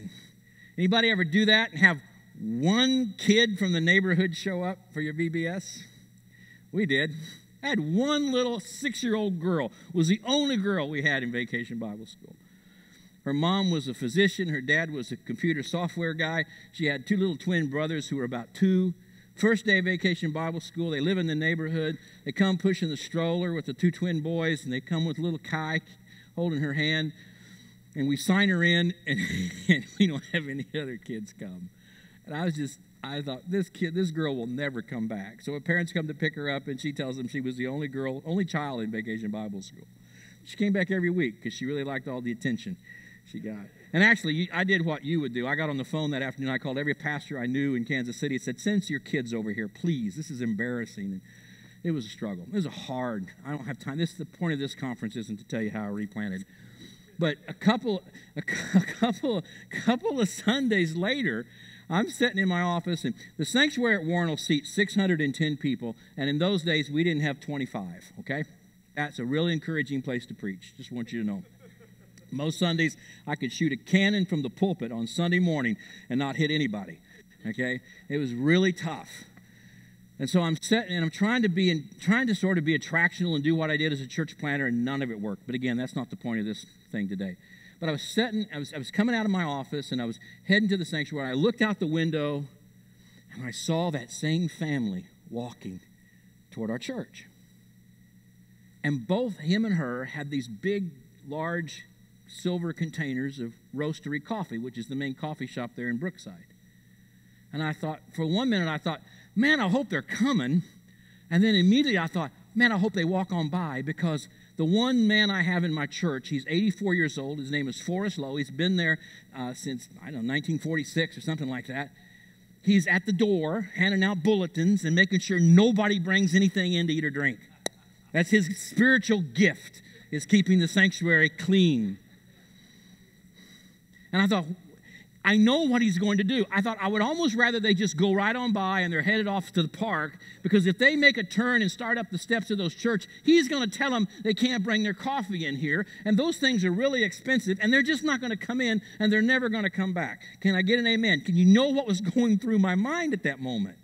Anybody ever do that and have one kid from the neighborhood show up for your VBS? We did. I had one little six-year-old girl. Was the only girl we had in Vacation Bible School. Her mom was a physician. Her dad was a computer software guy. She had two little twin brothers who were about two First day vacation Bible school, they live in the neighborhood. They come pushing the stroller with the two twin boys, and they come with little Kai holding her hand. And we sign her in, and, and we don't have any other kids come. And I was just, I thought, this kid, this girl will never come back. So her parents come to pick her up, and she tells them she was the only girl, only child in vacation Bible school. She came back every week because she really liked all the attention she got. And actually, I did what you would do. I got on the phone that afternoon. I called every pastor I knew in Kansas City. I said, Send your kids over here, please. This is embarrassing. And it was a struggle. It was a hard. I don't have time. This the point of this conference isn't to tell you how I replanted. But a couple, a, a couple, couple of Sundays later, I'm sitting in my office, and the sanctuary at Warren will seat 610 people, and in those days we didn't have 25. Okay, that's a really encouraging place to preach. Just want you to know. Most Sundays, I could shoot a cannon from the pulpit on Sunday morning and not hit anybody. Okay? It was really tough. And so I'm setting and I'm trying to be in, trying to sort of be attractional and do what I did as a church planner, and none of it worked. But again, that's not the point of this thing today. But I was setting, I was, I was coming out of my office and I was heading to the sanctuary. I looked out the window and I saw that same family walking toward our church. And both him and her had these big, large silver containers of Roasterie coffee, which is the main coffee shop there in Brookside. And I thought, for one minute, I thought, man, I hope they're coming. And then immediately I thought, man, I hope they walk on by because the one man I have in my church, he's 84 years old. His name is Forrest Lowe. He's been there uh, since, I don't know, 1946 or something like that. He's at the door handing out bulletins and making sure nobody brings anything in to eat or drink. That's his spiritual gift, is keeping the sanctuary clean. And I thought, I know what he's going to do. I thought I would almost rather they just go right on by and they're headed off to the park because if they make a turn and start up the steps of those church, he's going to tell them they can't bring their coffee in here. And those things are really expensive and they're just not going to come in and they're never going to come back. Can I get an amen? Can you know what was going through my mind at that moment?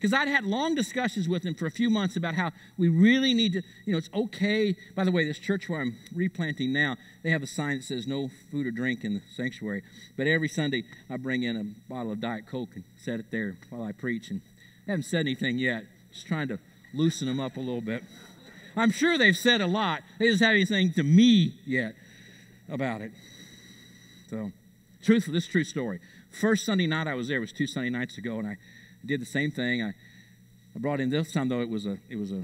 Because I'd had long discussions with him for a few months about how we really need to, you know, it's okay. By the way, this church where I'm replanting now, they have a sign that says no food or drink in the sanctuary. But every Sunday, I bring in a bottle of Diet Coke and set it there while I preach. And I haven't said anything yet, just trying to loosen them up a little bit. I'm sure they've said a lot. They just haven't said anything to me yet about it. So, truth for this true story. First Sunday night I was there was two Sunday nights ago, and I did the same thing. I, I brought in this time though it was a it was a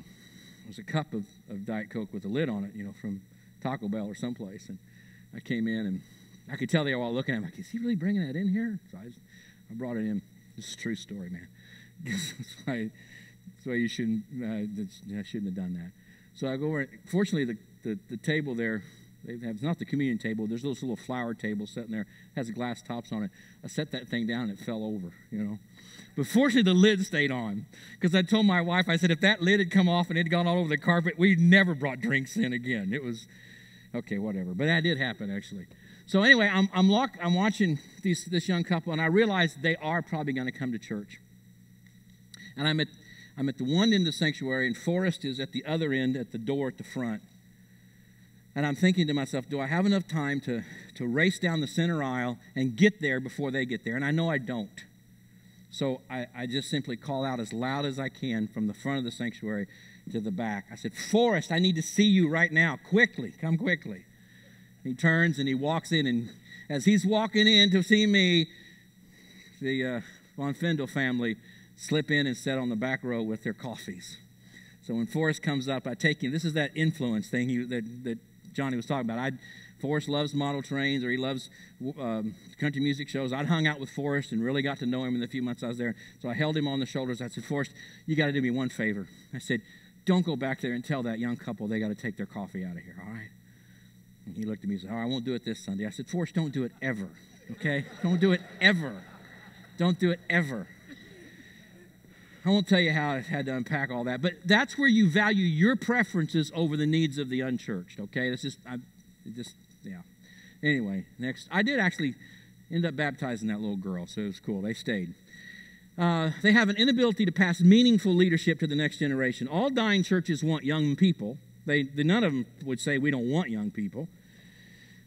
it was a cup of, of Diet Coke with a lid on it, you know, from Taco Bell or someplace. And I came in and I could tell they were all looking at me like, is he really bringing that in here? So I, I brought it in. This is a true story, man. that's, why, that's why you shouldn't, uh, I shouldn't have done that. So I go over, fortunately, the, the, the table there, they have, it's not the communion table, there's those little flower table sitting there, has glass tops on it. I set that thing down and it fell over, you know. But fortunately, the lid stayed on because I told my wife, I said, if that lid had come off and it had gone all over the carpet, we'd never brought drinks in again. It was, okay, whatever. But that did happen, actually. So anyway, I'm, I'm, lock, I'm watching these, this young couple, and I realize they are probably going to come to church. And I'm at, I'm at the one end of the sanctuary, and Forrest is at the other end at the door at the front. And I'm thinking to myself, do I have enough time to, to race down the center aisle and get there before they get there? And I know I don't. So I, I just simply call out as loud as I can from the front of the sanctuary to the back. I said, Forrest, I need to see you right now. Quickly, come quickly. He turns and he walks in, and as he's walking in to see me, the uh, Von Fendel family slip in and sit on the back row with their coffees. So when Forrest comes up, I take him. This is that influence thing you, that, that Johnny was talking about. I, Forrest loves model trains or he loves um, country music shows. I'd hung out with Forrest and really got to know him in the few months I was there. So I held him on the shoulders. I said, Forrest, you got to do me one favor. I said, don't go back there and tell that young couple they got to take their coffee out of here, all right? And he looked at me and said, oh, I won't do it this Sunday. I said, Forrest, don't do it ever, okay? Don't do it ever. Don't do it ever. I won't tell you how I had to unpack all that, but that's where you value your preferences over the needs of the unchurched, okay? That's just, I, just yeah. Anyway, next. I did actually end up baptizing that little girl, so it was cool. They stayed. Uh, they have an inability to pass meaningful leadership to the next generation. All dying churches want young people. They, they, none of them would say we don't want young people.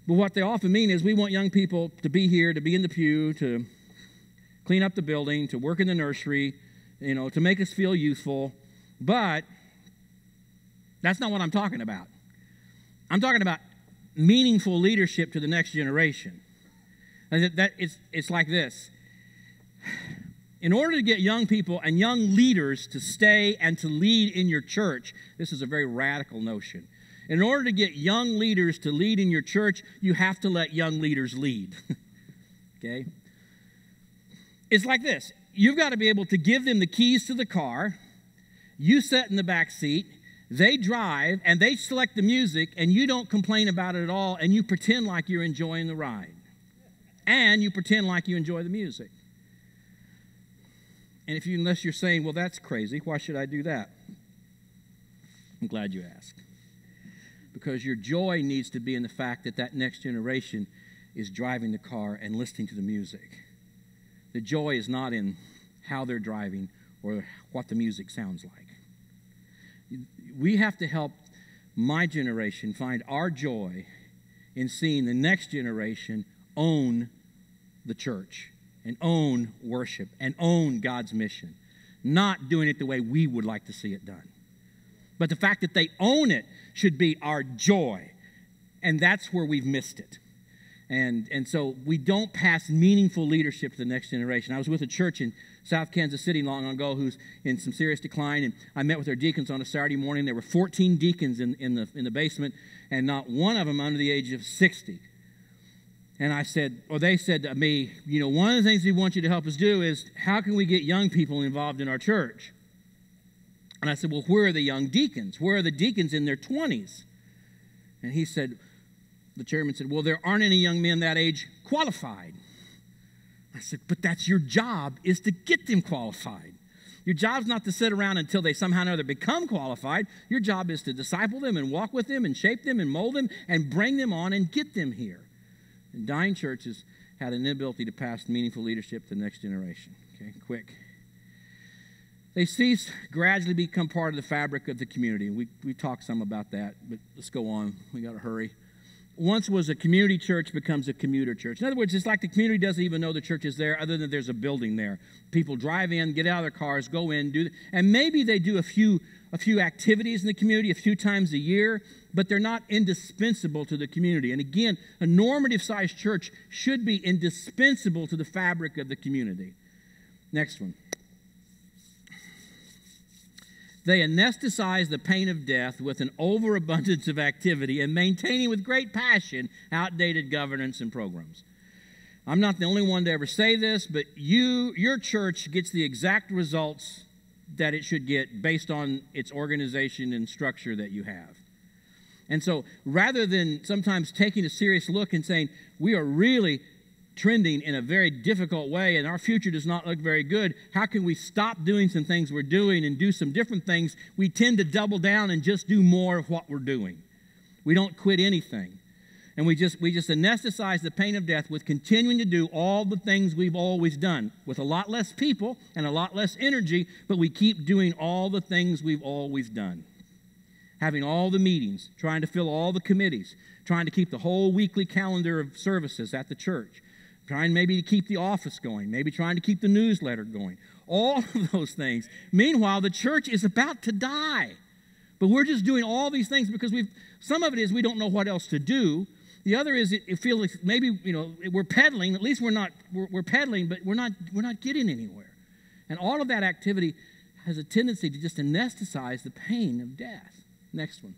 But what they often mean is we want young people to be here, to be in the pew, to clean up the building, to work in the nursery, you know, to make us feel youthful. But that's not what I'm talking about. I'm talking about meaningful leadership to the next generation. That, that it's, it's like this. In order to get young people and young leaders to stay and to lead in your church, this is a very radical notion. In order to get young leaders to lead in your church, you have to let young leaders lead. okay? It's like this you've got to be able to give them the keys to the car, you sit in the back seat, they drive and they select the music, and you don't complain about it at all, and you pretend like you're enjoying the ride. And you pretend like you enjoy the music. And if you, unless you're saying, well, that's crazy, why should I do that? I'm glad you asked. Because your joy needs to be in the fact that that next generation is driving the car and listening to the music. The joy is not in how they're driving or what the music sounds like we have to help my generation find our joy in seeing the next generation own the church and own worship and own God's mission, not doing it the way we would like to see it done. But the fact that they own it should be our joy. And that's where we've missed it. And, and so we don't pass meaningful leadership to the next generation. I was with a church in South Kansas City long ago who's in some serious decline. And I met with their deacons on a Saturday morning. There were 14 deacons in, in, the, in the basement, and not one of them under the age of 60. And I said, or they said to me, you know, one of the things we want you to help us do is how can we get young people involved in our church? And I said, well, where are the young deacons? Where are the deacons in their 20s? And he said, the chairman said, well, there aren't any young men that age qualified. I said, but that's your job is to get them qualified. Your job's not to sit around until they somehow or another become qualified. Your job is to disciple them and walk with them and shape them and mold them and bring them on and get them here. And dying churches had an inability to pass meaningful leadership to the next generation. Okay, quick. They cease gradually become part of the fabric of the community. We, we talked some about that, but let's go on. We got to hurry once was a community church becomes a commuter church. In other words, it's like the community doesn't even know the church is there, other than there's a building there. People drive in, get out of their cars, go in, do, and maybe they do a few a few activities in the community a few times a year, but they're not indispensable to the community. And again, a normative sized church should be indispensable to the fabric of the community. Next one. They anesthetize the pain of death with an overabundance of activity and maintaining with great passion outdated governance and programs. I'm not the only one to ever say this, but you, your church gets the exact results that it should get based on its organization and structure that you have. And so rather than sometimes taking a serious look and saying, we are really trending in a very difficult way and our future does not look very good, how can we stop doing some things we're doing and do some different things? We tend to double down and just do more of what we're doing. We don't quit anything. And we just we just anesthetize the pain of death with continuing to do all the things we've always done with a lot less people and a lot less energy, but we keep doing all the things we've always done. Having all the meetings, trying to fill all the committees, trying to keep the whole weekly calendar of services at the church trying maybe to keep the office going, maybe trying to keep the newsletter going, all of those things. Meanwhile, the church is about to die. But we're just doing all these things because we've, some of it is we don't know what else to do. The other is it, it feels like maybe, you know, we're peddling, at least we're not, we're, we're pedaling, but we're not, we're not getting anywhere. And all of that activity has a tendency to just anesthetize the pain of death. Next one.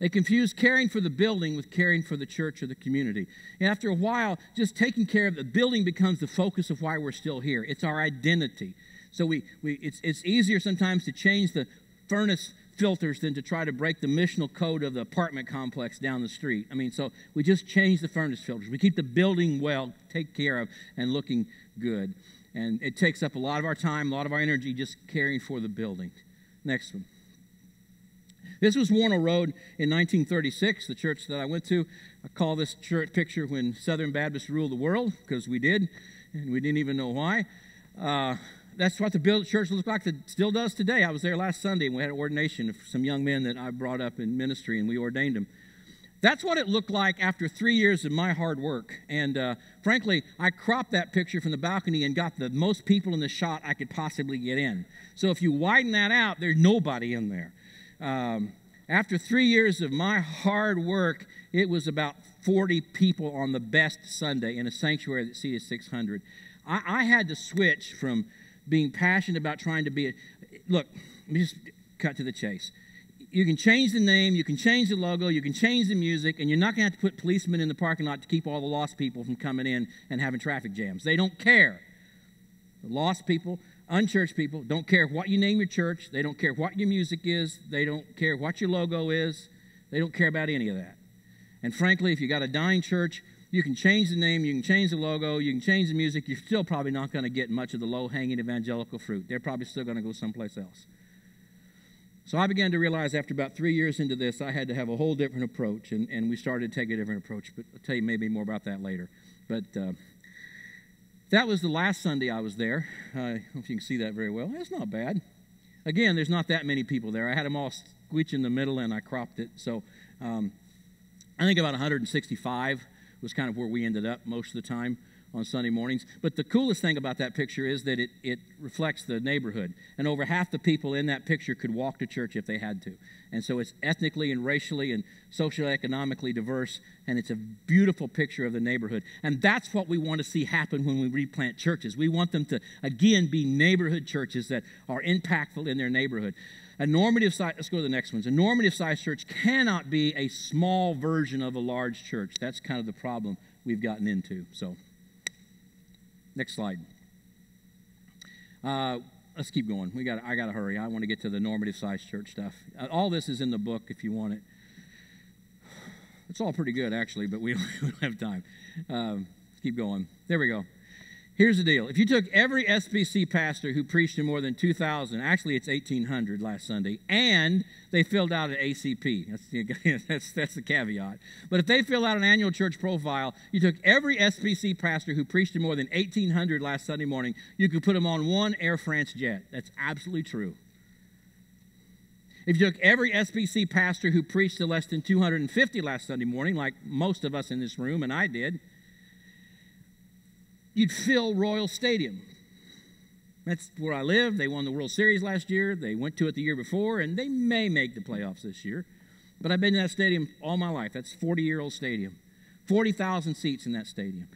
They confuse caring for the building with caring for the church or the community. And after a while, just taking care of the building becomes the focus of why we're still here. It's our identity. So we, we, it's, it's easier sometimes to change the furnace filters than to try to break the missional code of the apartment complex down the street. I mean, so we just change the furnace filters. We keep the building well, take care of, and looking good. And it takes up a lot of our time, a lot of our energy just caring for the building. Next one. This was Wornall Road in 1936, the church that I went to. I call this church picture when Southern Baptists ruled the world, because we did, and we didn't even know why. Uh, that's what the church looks like. It still does today. I was there last Sunday, and we had an ordination of some young men that I brought up in ministry, and we ordained them. That's what it looked like after three years of my hard work. And uh, frankly, I cropped that picture from the balcony and got the most people in the shot I could possibly get in. So if you widen that out, there's nobody in there. Um, after three years of my hard work, it was about 40 people on the best Sunday in a sanctuary that seated 600. I, I had to switch from being passionate about trying to be a. Look, let me just cut to the chase. You can change the name, you can change the logo, you can change the music, and you're not going to have to put policemen in the parking lot to keep all the lost people from coming in and having traffic jams. They don't care. The lost people unchurched people don't care what you name your church, they don't care what your music is, they don't care what your logo is, they don't care about any of that. And frankly, if you got a dying church, you can change the name, you can change the logo, you can change the music, you're still probably not going to get much of the low hanging evangelical fruit. They're probably still going to go someplace else. So I began to realize after about three years into this, I had to have a whole different approach, and, and we started to take a different approach. But I'll tell you maybe more about that later. But uh, that was the last Sunday I was there. I don't know if you can see that very well. It's not bad. Again, there's not that many people there. I had them all squeech in the middle and I cropped it. So um, I think about 165 was kind of where we ended up most of the time on Sunday mornings. But the coolest thing about that picture is that it, it reflects the neighborhood. And over half the people in that picture could walk to church if they had to. And so it's ethnically and racially and socioeconomically diverse, and it's a beautiful picture of the neighborhood. And that's what we want to see happen when we replant churches. We want them to, again, be neighborhood churches that are impactful in their neighborhood. A normative size, let's go to the next ones. A normative size church cannot be a small version of a large church. That's kind of the problem we've gotten into. So, next slide. Uh, let's keep going. We got. I got to hurry. I want to get to the normative size church stuff. Uh, all this is in the book if you want it. It's all pretty good actually, but we don't, we don't have time. Um, keep going. There we go. Here's the deal. If you took every SBC pastor who preached in more than 2,000, actually it's 1,800 last Sunday, and they filled out an ACP. That's the, that's, that's the caveat. But if they fill out an annual church profile, you took every SBC pastor who preached in more than 1,800 last Sunday morning, you could put them on one Air France jet. That's absolutely true. If you took every SBC pastor who preached to less than 250 last Sunday morning, like most of us in this room, and I did, you'd fill Royal Stadium. That's where I live. They won the World Series last year. They went to it the year before, and they may make the playoffs this year. But I've been in that stadium all my life. That's a 40 year old stadium. 40,000 seats in that stadium.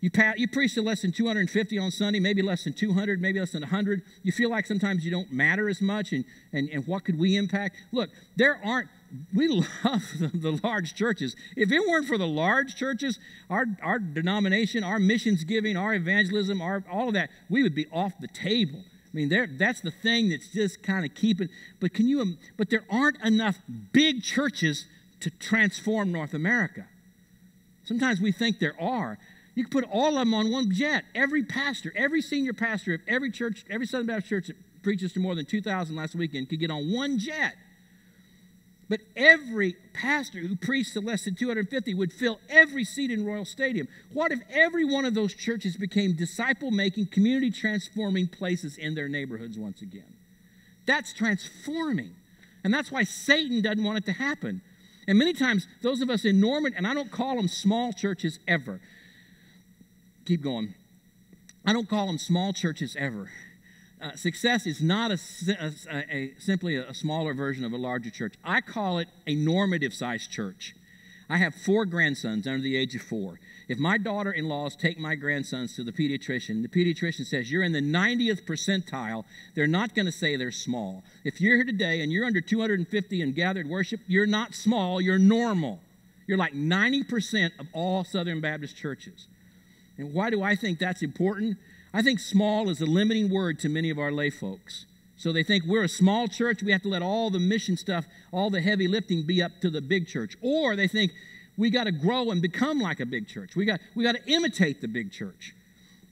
You, pa- you preach to less than 250 on Sunday, maybe less than 200, maybe less than 100. You feel like sometimes you don't matter as much, and, and, and what could we impact? Look, there aren't we love the, the, large churches. If it weren't for the large churches, our, our denomination, our missions giving, our evangelism, our, all of that, we would be off the table. I mean, that's the thing that's just kind of keeping. But can you? Um, but there aren't enough big churches to transform North America. Sometimes we think there are. You can put all of them on one jet. Every pastor, every senior pastor of every church, every Southern Baptist church that preaches to more than 2,000 last weekend could get on one jet. But every pastor who preached to less than 250 would fill every seat in Royal Stadium. What if every one of those churches became disciple making, community transforming places in their neighborhoods once again? That's transforming. And that's why Satan doesn't want it to happen. And many times, those of us in Norman, and I don't call them small churches ever. Keep going. I don't call them small churches ever. Uh, success is not a, a, a, simply a smaller version of a larger church. I call it a normative sized church. I have four grandsons under the age of four. If my daughter in laws take my grandsons to the pediatrician, the pediatrician says, You're in the 90th percentile, they're not going to say they're small. If you're here today and you're under 250 in gathered worship, you're not small, you're normal. You're like 90% of all Southern Baptist churches. And why do I think that's important? I think small is a limiting word to many of our lay folks. So they think we're a small church, we have to let all the mission stuff, all the heavy lifting be up to the big church. Or they think we got to grow and become like a big church. We got, we got to imitate the big church.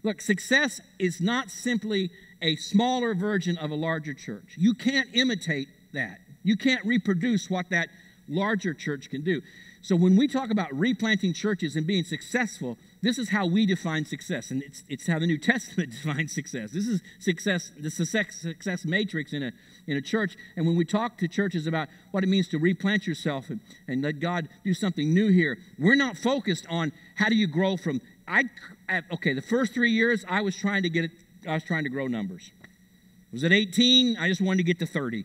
Look, success is not simply a smaller version of a larger church. You can't imitate that. You can't reproduce what that larger church can do. So when we talk about replanting churches and being successful, this is how we define success, and it's, it's how the New Testament defines success. This is success, the success, success matrix in a, in a church. And when we talk to churches about what it means to replant yourself and, and let God do something new here, we're not focused on how do you grow from. I okay, the first three years I was trying to get it. I was trying to grow numbers. I was at 18. I just wanted to get to 30.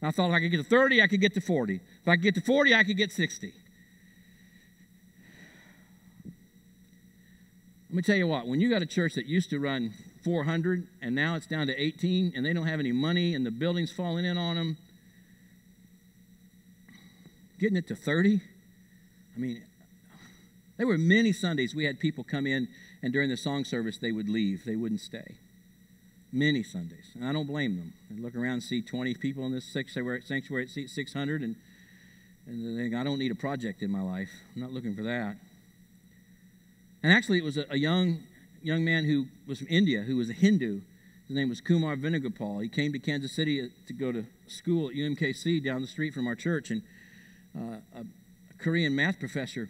And I thought if I could get to 30, I could get to 40. If I could get to 40, I could get 60. Let me tell you what, when you got a church that used to run 400 and now it's down to 18 and they don't have any money and the building's falling in on them, getting it to 30, I mean, there were many Sundays we had people come in and during the song service they would leave, they wouldn't stay. Many Sundays. And I don't blame them. I look around and see 20 people in this sanctuary, at seat 600 and, and they think, I don't need a project in my life. I'm not looking for that. And actually, it was a, a young, young man who was from India who was a Hindu. His name was Kumar Venugopal. He came to Kansas City uh, to go to school at UMKC down the street from our church. And uh, a, a Korean math professor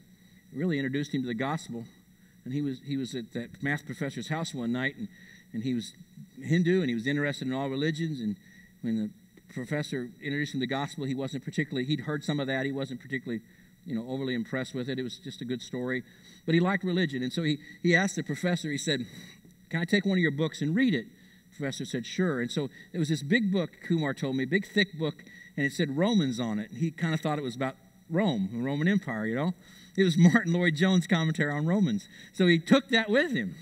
really introduced him to the gospel. And he was, he was at that math professor's house one night, and, and he was Hindu, and he was interested in all religions. And when the professor introduced him to the gospel, he wasn't particularly, he'd heard some of that. He wasn't particularly you know, overly impressed with it. It was just a good story. But he liked religion. And so he, he asked the professor, he said, Can I take one of your books and read it? The professor said, Sure. And so it was this big book, Kumar told me, big, thick book, and it said Romans on it. And he kind of thought it was about Rome, the Roman Empire, you know? It was Martyn Lloyd-Jones' commentary on Romans. So he took that with him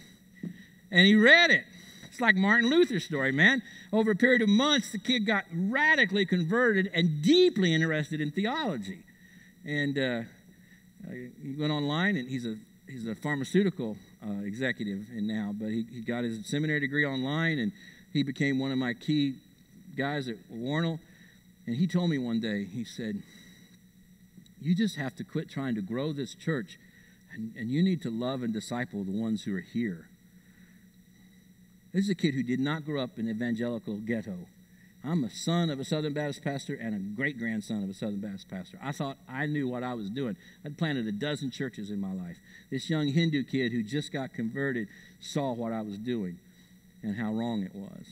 and he read it. It's like Martin Luther's story, man. Over a period of months, the kid got radically converted and deeply interested in theology and uh, he went online, and he's a he's a pharmaceutical uh, executive and now, but he, he got his seminary degree online, and he became one of my key guys at Wornall. And he told me one day, he said, "You just have to quit trying to grow this church, and, and you need to love and disciple the ones who are here." This is a kid who did not grow up in an evangelical ghetto. I'm a son of a Southern Baptist pastor and a great grandson of a Southern Baptist pastor. I thought I knew what I was doing. I'd planted a dozen churches in my life. This young Hindu kid who just got converted saw what I was doing and how wrong it was.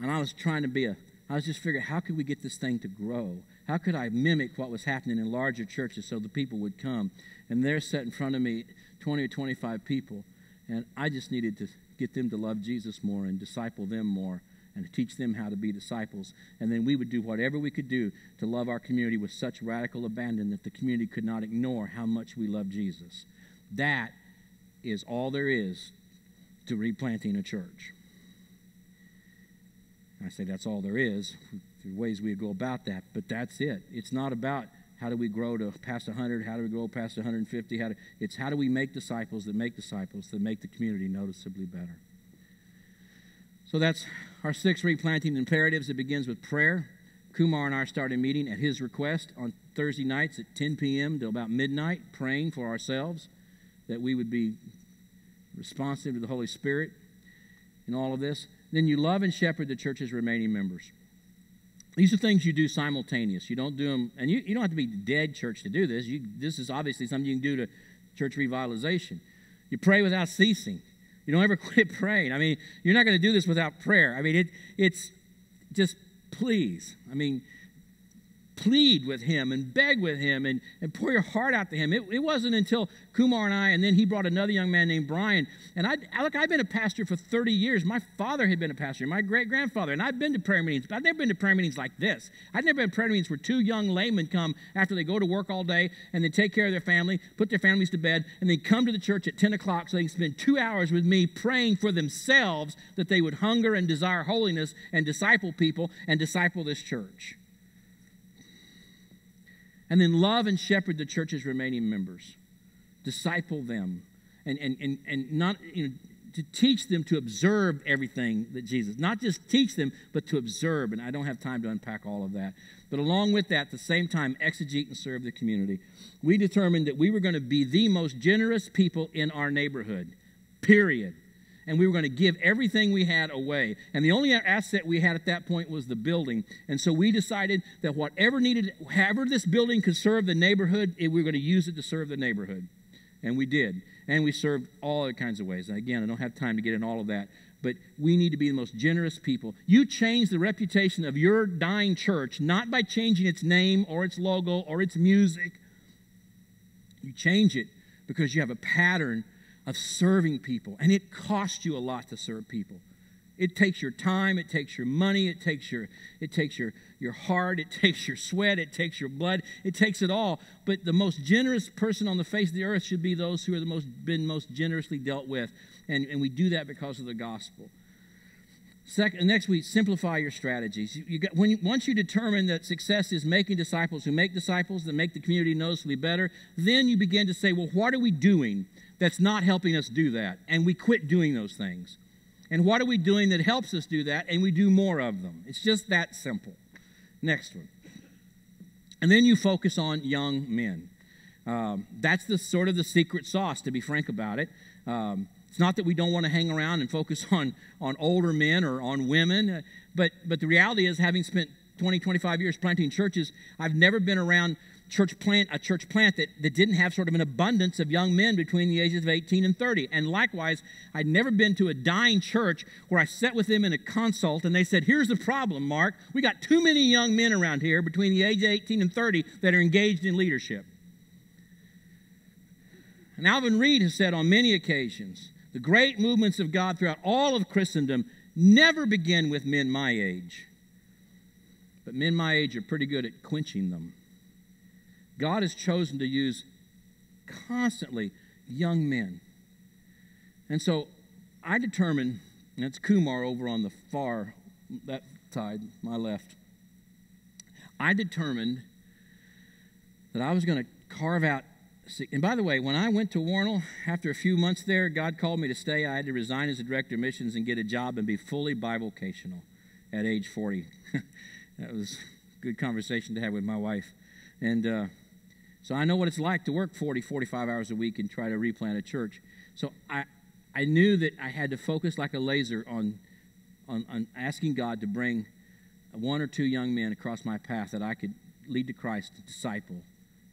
And I was trying to be a, I was just figuring, how could we get this thing to grow? How could I mimic what was happening in larger churches so the people would come? And there sat in front of me 20 or 25 people, and I just needed to get them to love Jesus more and disciple them more and to teach them how to be disciples. And then we would do whatever we could do to love our community with such radical abandon that the community could not ignore how much we love Jesus. That is all there is to replanting a church. I say that's all there is. There are ways we go about that, but that's it. It's not about how do we grow to past 100, how do we grow past 150. How do, it's how do we make disciples that make disciples that make the community noticeably better. So that's our six replanting imperatives. It begins with prayer. Kumar and I started meeting at his request on Thursday nights at 10 p.m. to about midnight, praying for ourselves that we would be responsive to the Holy Spirit in all of this. Then you love and shepherd the church's remaining members. These are things you do simultaneous. You don't do them, and you, you don't have to be dead church to do this. You, this is obviously something you can do to church revitalization. You pray without ceasing. You don't ever quit praying. I mean, you're not going to do this without prayer. I mean, it, it's just please. I mean, plead with him and beg with him and, and pour your heart out to him. It, it wasn't until Kumar and I, and then he brought another young man named Brian. And I, look, I've been a pastor for 30 years. My father had been a pastor, my great grandfather, and I've been to prayer meetings, but I've never been to prayer meetings like this. I've never been to prayer meetings where two young laymen come after they go to work all day and they take care of their family, put their families to bed, and they come to the church at 10 o'clock so they can spend two hours with me praying for themselves that they would hunger and desire holiness and disciple people and disciple this church and then love and shepherd the church's remaining members. Disciple them and, and, and, and not, you know, to teach them to observe everything that Jesus, not just teach them, but to observe. And I don't have time to unpack all of that. But along with that, at the same time, exegete and serve the community. We determined that we were going to be the most generous people in our neighborhood, period and we were going to give everything we had away. And the only asset we had at that point was the building. And so we decided that whatever needed, however this building could serve the neighborhood, we were going to use it to serve the neighborhood. And we did. And we served all other kinds of ways. And again, I don't have time to get in all of that. But we need to be the most generous people. You change the reputation of your dying church not by changing its name or its logo or its music. You change it because you have a pattern of serving people. And it costs you a lot to serve people. It takes your time, it takes your money, it takes your it takes your your heart, it takes your sweat, it takes your blood, it takes it all. But the most generous person on the face of the earth should be those who are the most been most generously dealt with. And, and we do that because of the gospel. Second, next week, simplify your strategies. You, you got, when you, once you determine that success is making disciples who make disciples that make the community noticeably better, then you begin to say, well, what are we doing that's not helping us do that. And we quit doing those things. And what are we doing that helps us do that? And we do more of them. It's just that simple. Next one. And then you focus on young men. Um, that's the sort of the secret sauce, to be frank about it. Um, it's not that we don't want to hang around and focus on, on older men or on women, uh, but, but the reality is, having spent 20, 25 years planting churches, I've never been around church plant, a church plant that, that didn't have sort of an abundance of young men between the ages of 18 and 30. And likewise, I'd never been to a dying church where I sat with them in a consult and they said, Here's the problem, Mark. We got too many young men around here between the age of 18 and 30 that are engaged in leadership. And Alvin Reid has said on many occasions, the great movements of God throughout all of Christendom never begin with men my age. But men my age are pretty good at quenching them. God has chosen to use constantly young men. And so I determined, and it's Kumar over on the far that side, my left. I determined that I was going to carve out. And by the way, when I went to Wornall, after a few months there, God called me to stay. I had to resign as a director of missions and get a job and be fully bivocational at age 40. that was a good conversation to have with my wife. And uh, so I know what it's like to work 40, 45 hours a week and try to replant a church. So I, I knew that I had to focus like a laser on, on, on asking God to bring one or two young men across my path that I could lead to Christ, to disciple.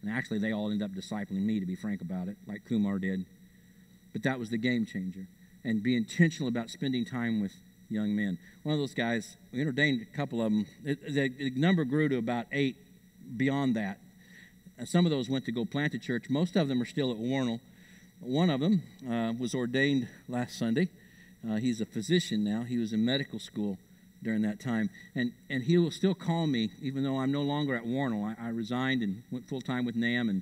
And actually, they all ended up discipling me, to be frank about it, like Kumar did. But that was the game changer. And be intentional about spending time with young men. One of those guys, we ordained a couple of them. It, the, the number grew to about eight beyond that some of those went to go plant a church. Most of them are still at Wornall. One of them uh, was ordained last Sunday. Uh, he's a physician now. He was in medical school during that time. And, and he will still call me, even though I'm no longer at Wornall. I, I resigned and went full time with NAMB, and,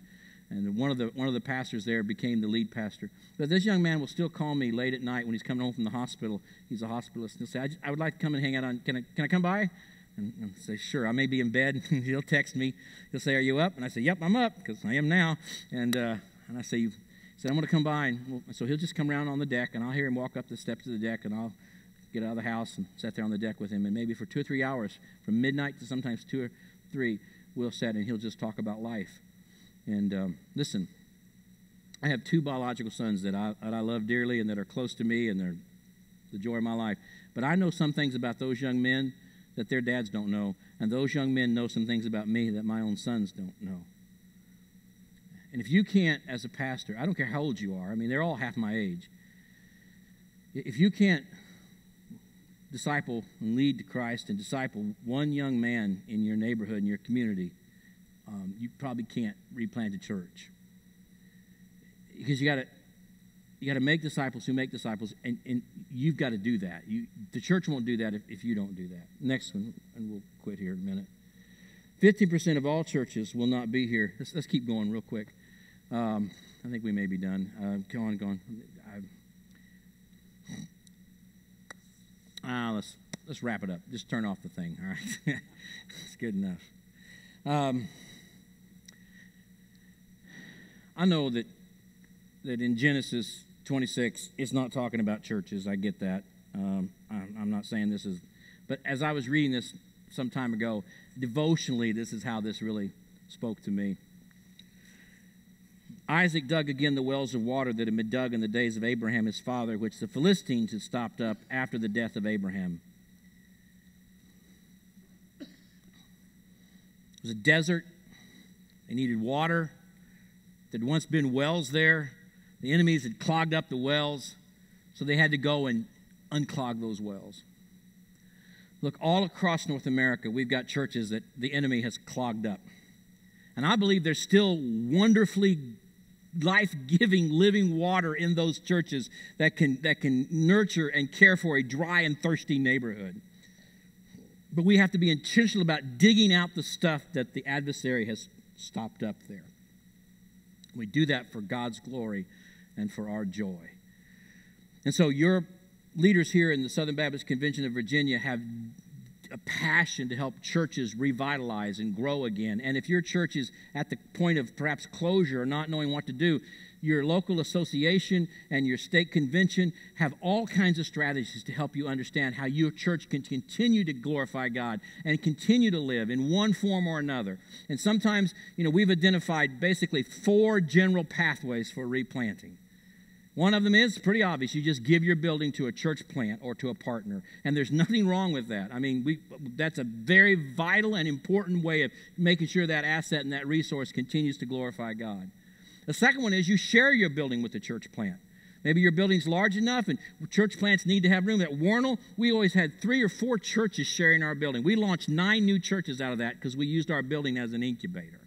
and one, of the, one of the pastors there became the lead pastor. But this young man will still call me late at night when he's coming home from the hospital. He's a hospitalist. He'll say, I, I would like to come and hang out on, can I, can I come by? And, and say, sure, I may be in bed. He'll text me. He'll say, are you up? And I say, yep, I'm up, because I am now. And, uh, and I say, he said, I'm going to come by. And so he'll just come around on the deck, and I'll hear him walk up the steps of the deck, and I'll get out of the house and sit there on the deck with him. And maybe for two or three hours, from midnight to sometimes two or three, we'll sit and he'll just talk about life. And um, listen, I have two biological sons that I, that I love dearly and that are close to me, and they're the joy of my life. But I know some things about those young men that their dads don't know. And those young men know some things about me that my own sons don't know. And if you can't, as a pastor, I don't care how old you are, I mean, they're all half my age. If you can't disciple and lead to Christ and disciple one young man in your neighborhood, in your community, um, you probably can't replant a church because you got to you got to make disciples who make disciples, and, and you've got to do that. You, the church won't do that if, if you don't do that. Next one, and we'll quit here in a minute. 15% of all churches will not be here. Let's, let's keep going real quick. Um, I think we may be done. Uh, go on, go on. Ah, let's let's wrap it up. Just turn off the thing. All right, it's good enough. Um, I know that that in Genesis 26, it's not talking about churches. I get that. Um, I'm, I'm not saying this is, but as I was reading this some time ago, devotionally, this is how this really spoke to me. Isaac dug again the wells of water that had been dug in the days of Abraham his father, which the Philistines had stopped up after the death of Abraham. It was a desert. They needed water. There had once been wells there. The enemies had clogged up the wells, so they had to go and unclog those wells. Look, all across North America, we've got churches that the enemy has clogged up. And I believe there's still wonderfully life giving, living water in those churches that can, that can nurture and care for a dry and thirsty neighborhood. But we have to be intentional about digging out the stuff that the adversary has stopped up there. We do that for God's glory and for our joy. And so, your leaders here in the Southern Baptist Convention of Virginia have a passion to help churches revitalize and grow again. And if your church is at the point of perhaps closure or not knowing what to do, your local association and your state convention have all kinds of strategies to help you understand how your church can continue to glorify God and continue to live in one form or another. And sometimes, you know, we've identified basically four general pathways for replanting. One of them is pretty obvious. You just give your building to a church plant or to a partner. And there's nothing wrong with that. I mean, we, that's a very vital and important way of making sure that asset and that resource continues to glorify God. The second one is you share your building with the church plant. Maybe your building's large enough and church plants need to have room. At Wornall, we always had three or four churches sharing our building. We launched nine new churches out of that because we used our building as an incubator.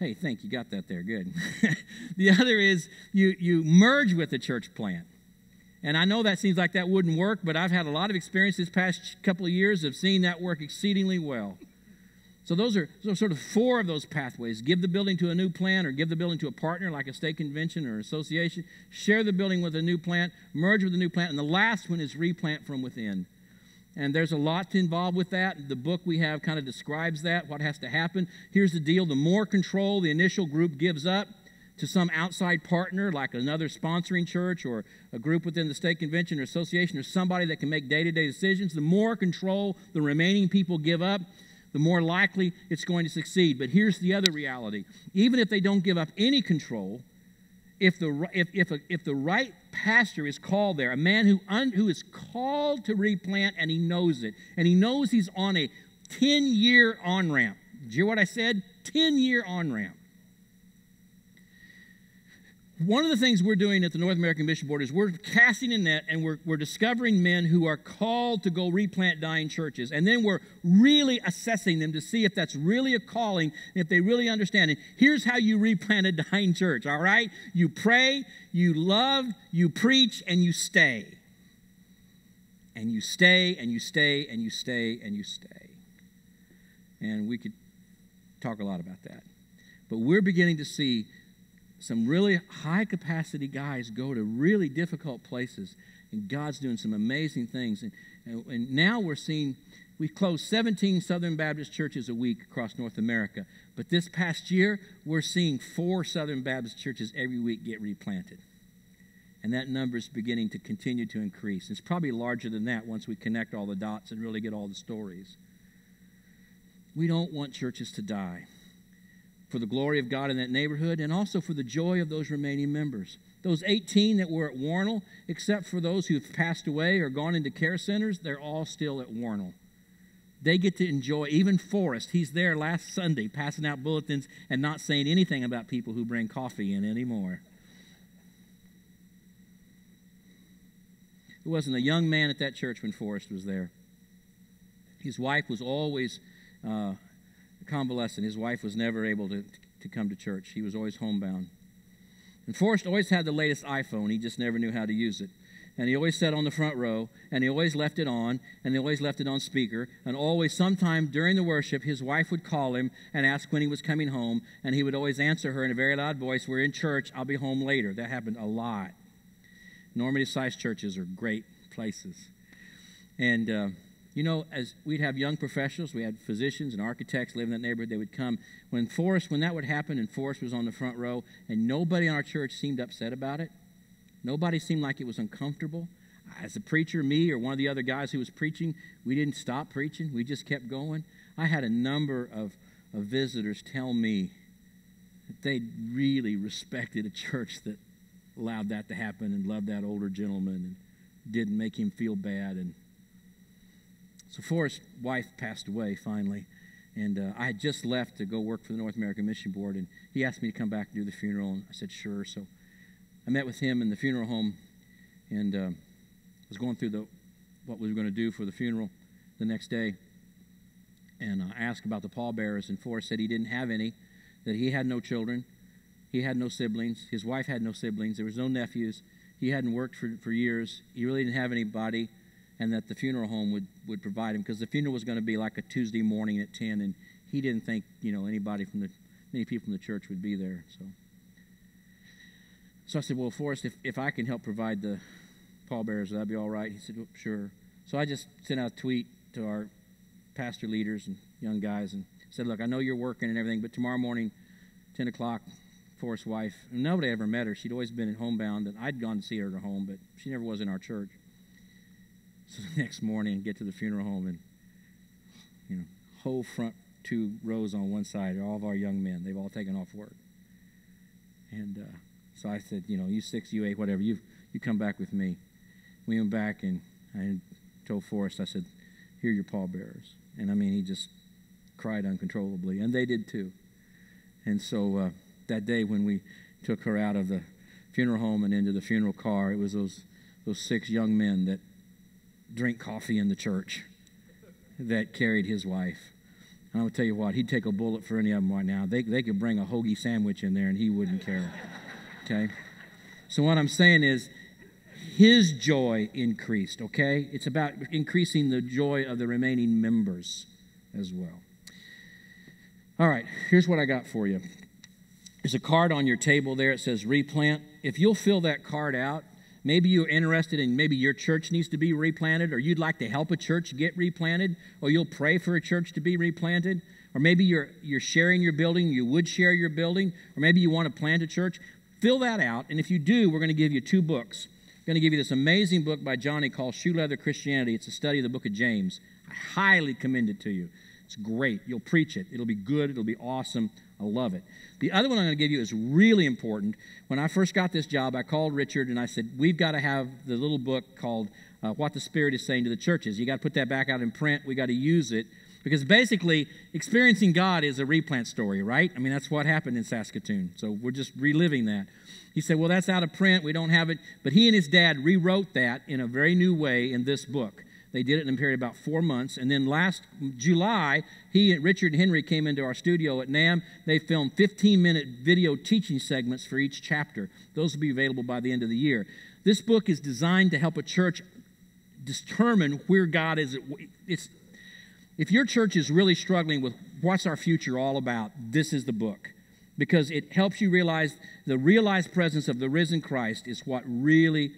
Hey, thank you. Got that there. Good. the other is you, you merge with the church plant. And I know that seems like that wouldn't work, but I've had a lot of experience this past couple of years of seeing that work exceedingly well. So those are, those are sort of four of those pathways. Give the building to a new plant or give the building to a partner like a state convention or association. Share the building with a new plant, merge with a new plant. And the last one is replant from within. And there's a lot involved with that. The book we have kind of describes that, what has to happen. Here's the deal the more control the initial group gives up to some outside partner, like another sponsoring church or a group within the state convention or association or somebody that can make day to day decisions, the more control the remaining people give up, the more likely it's going to succeed. But here's the other reality even if they don't give up any control, if the, if, if, a, if the right pastor is called there, a man who, un, who is called to replant and he knows it, and he knows he's on a 10 year on ramp. Did you hear what I said? 10 year on ramp. One of the things we're doing at the North American Mission Board is we're casting a net and we're, we're discovering men who are called to go replant dying churches. And then we're really assessing them to see if that's really a calling, and if they really understand it. Here's how you replant a dying church, all right? You pray, you love, you preach, and you stay. And you stay, and you stay, and you stay, and you stay. And we could talk a lot about that. But we're beginning to see some really high capacity guys go to really difficult places, and God's doing some amazing things. And, and, and, now we're seeing, we closed 17 Southern Baptist churches a week across North America. But this past year, we're seeing four Southern Baptist churches every week get replanted. And that number is beginning to continue to increase. It's probably larger than that once we connect all the dots and really get all the stories. We don't want churches to die for the glory of God in that neighborhood and also for the joy of those remaining members. Those 18 that were at Wornall, except for those who've passed away or gone into care centers, they're all still at Wornall. They get to enjoy, even Forrest, he's there last Sunday passing out bulletins and not saying anything about people who bring coffee in anymore. There wasn't a young man at that church when Forrest was there. His wife was always uh, convalescent. His wife was never able to, to come to church, he was always homebound. And Forrest always had the latest iPhone, he just never knew how to use it. And he always sat on the front row, and he always left it on, and he always left it on speaker. And always, sometime during the worship, his wife would call him and ask when he was coming home, and he would always answer her in a very loud voice, We're in church, I'll be home later. That happened a lot. Normandy sized churches are great places. And, uh, you know, as we'd have young professionals, we had physicians and architects living in that neighborhood, they would come. When Forrest, when that would happen and Forrest was on the front row, and nobody in our church seemed upset about it, nobody seemed like it was uncomfortable. As a preacher, me or one of the other guys who was preaching, we didn't stop preaching, we just kept going. I had a number of, of visitors tell me that they really respected a church that allowed that to happen and loved that older gentleman and didn't make him feel bad and so Forrest's wife passed away finally, and uh, I had just left to go work for the North American Mission Board, and he asked me to come back and do the funeral, and I said sure. So I met with him in the funeral home, and uh, was going through the what we were going to do for the funeral the next day, and I asked about the pallbearers, and Forrest said he didn't have any, that he had no children, he had no siblings, his wife had no siblings, there was no nephews, he hadn't worked for, for years, he really didn't have anybody and that the funeral home would, would provide him because the funeral was going to be like a Tuesday morning at 10, and he didn't think, you know, anybody from the, many people from the church would be there. So, so I said, well, Forrest, if, if I can help provide the pallbearers, that'd be all right. He said, well, sure. So I just sent out a tweet to our pastor leaders and young guys and said, look, I know you're working and everything, but tomorrow morning, 10 o'clock, Forrest's wife, nobody ever met her. She'd always been at homebound, and I'd gone to see her at her home, but she never was in our church. So the next morning, get to the funeral home, and you know, whole front two rows on one side all of our young men. They've all taken off work. And uh, so I said, you know, you six, you eight, whatever, you you come back with me. We went back, and I told Forrest, I said, here are your pallbearers. And I mean, he just cried uncontrollably, and they did too. And so uh, that day when we took her out of the funeral home and into the funeral car, it was those those six young men that drink coffee in the church that carried his wife. And I'll tell you what, he'd take a bullet for any of them right now. They, they could bring a hoagie sandwich in there and he wouldn't care. Okay? So, what I'm saying is, his joy increased, okay? It's about increasing the joy of the remaining members as well. All right, here's what I got for you. There's a card on your table there. It says replant. If you'll fill that card out, Maybe you're interested in maybe your church needs to be replanted, or you'd like to help a church get replanted, or you'll pray for a church to be replanted, or maybe you're, you're sharing your building, you would share your building, or maybe you want to plant a church. Fill that out, and if you do, we're going to give you two books. I'm going to give you this amazing book by Johnny called Shoe Leather Christianity. It's a study of the book of James. I highly commend it to you. It's great. You'll preach it. It'll be good. It'll be awesome. I love it. The other one I'm going to give you is really important. When I first got this job, I called Richard and I said, We've got to have the little book called uh, What the Spirit is Saying to the Churches. You got to put that back out in print. We got to use it. Because basically, experiencing God is a replant story, right? I mean, that's what happened in Saskatoon. So we're just reliving that. He said, Well, that's out of print. We don't have it. But he and his dad rewrote that in a very new way in this book. They did it in a period about four months. And then last July, he and Richard Henry came into our studio at NAMB. They filmed 15 minute video teaching segments for each chapter. Those will be available by the end of the year. This book is designed to help a church determine where God is. It's, if your church is really struggling with what's our future all about, this is the book because it helps you realize the realized presence of the risen Christ is what really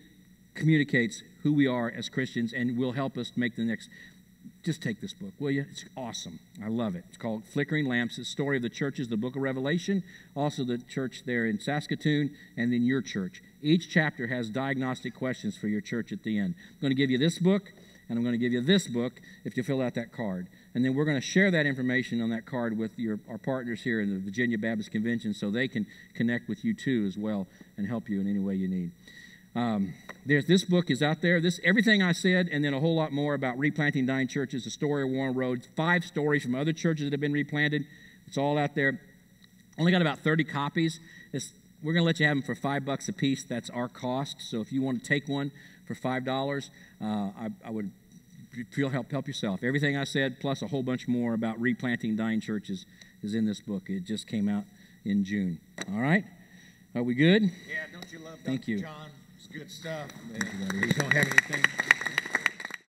communicates who we are as Christians and will help us make the next. Just take this book, will you? It's awesome. I love it. It's called Flickering Lamps. The story of the churches, the book of Revelation, also the church there in Saskatoon, and then your church. Each chapter has diagnostic questions for your church at the end. I'm going to give you this book, and I'm going to give you this book if you fill out that card. And then we're going to share that information on that card with your, our partners here in the Virginia Baptist Convention so they can connect with you too as well and help you in any way you need. Um, there's this book is out there. This everything I said, and then a whole lot more about replanting dying churches. The story of Wornall Road, five stories from other churches that have been replanted. It's all out there. Only got about 30 copies. It's, we're going to let you have them for five bucks a piece. That's our cost. So if you want to take one for five dollars, uh, I, I, would feel help help yourself. Everything I said, plus a whole bunch more about replanting dying churches, is in this book. It just came out in June. All right, are we good? Yeah. Don't you love Dr. Thank you. John? Good stuff, man. Thank you. We don't have anything.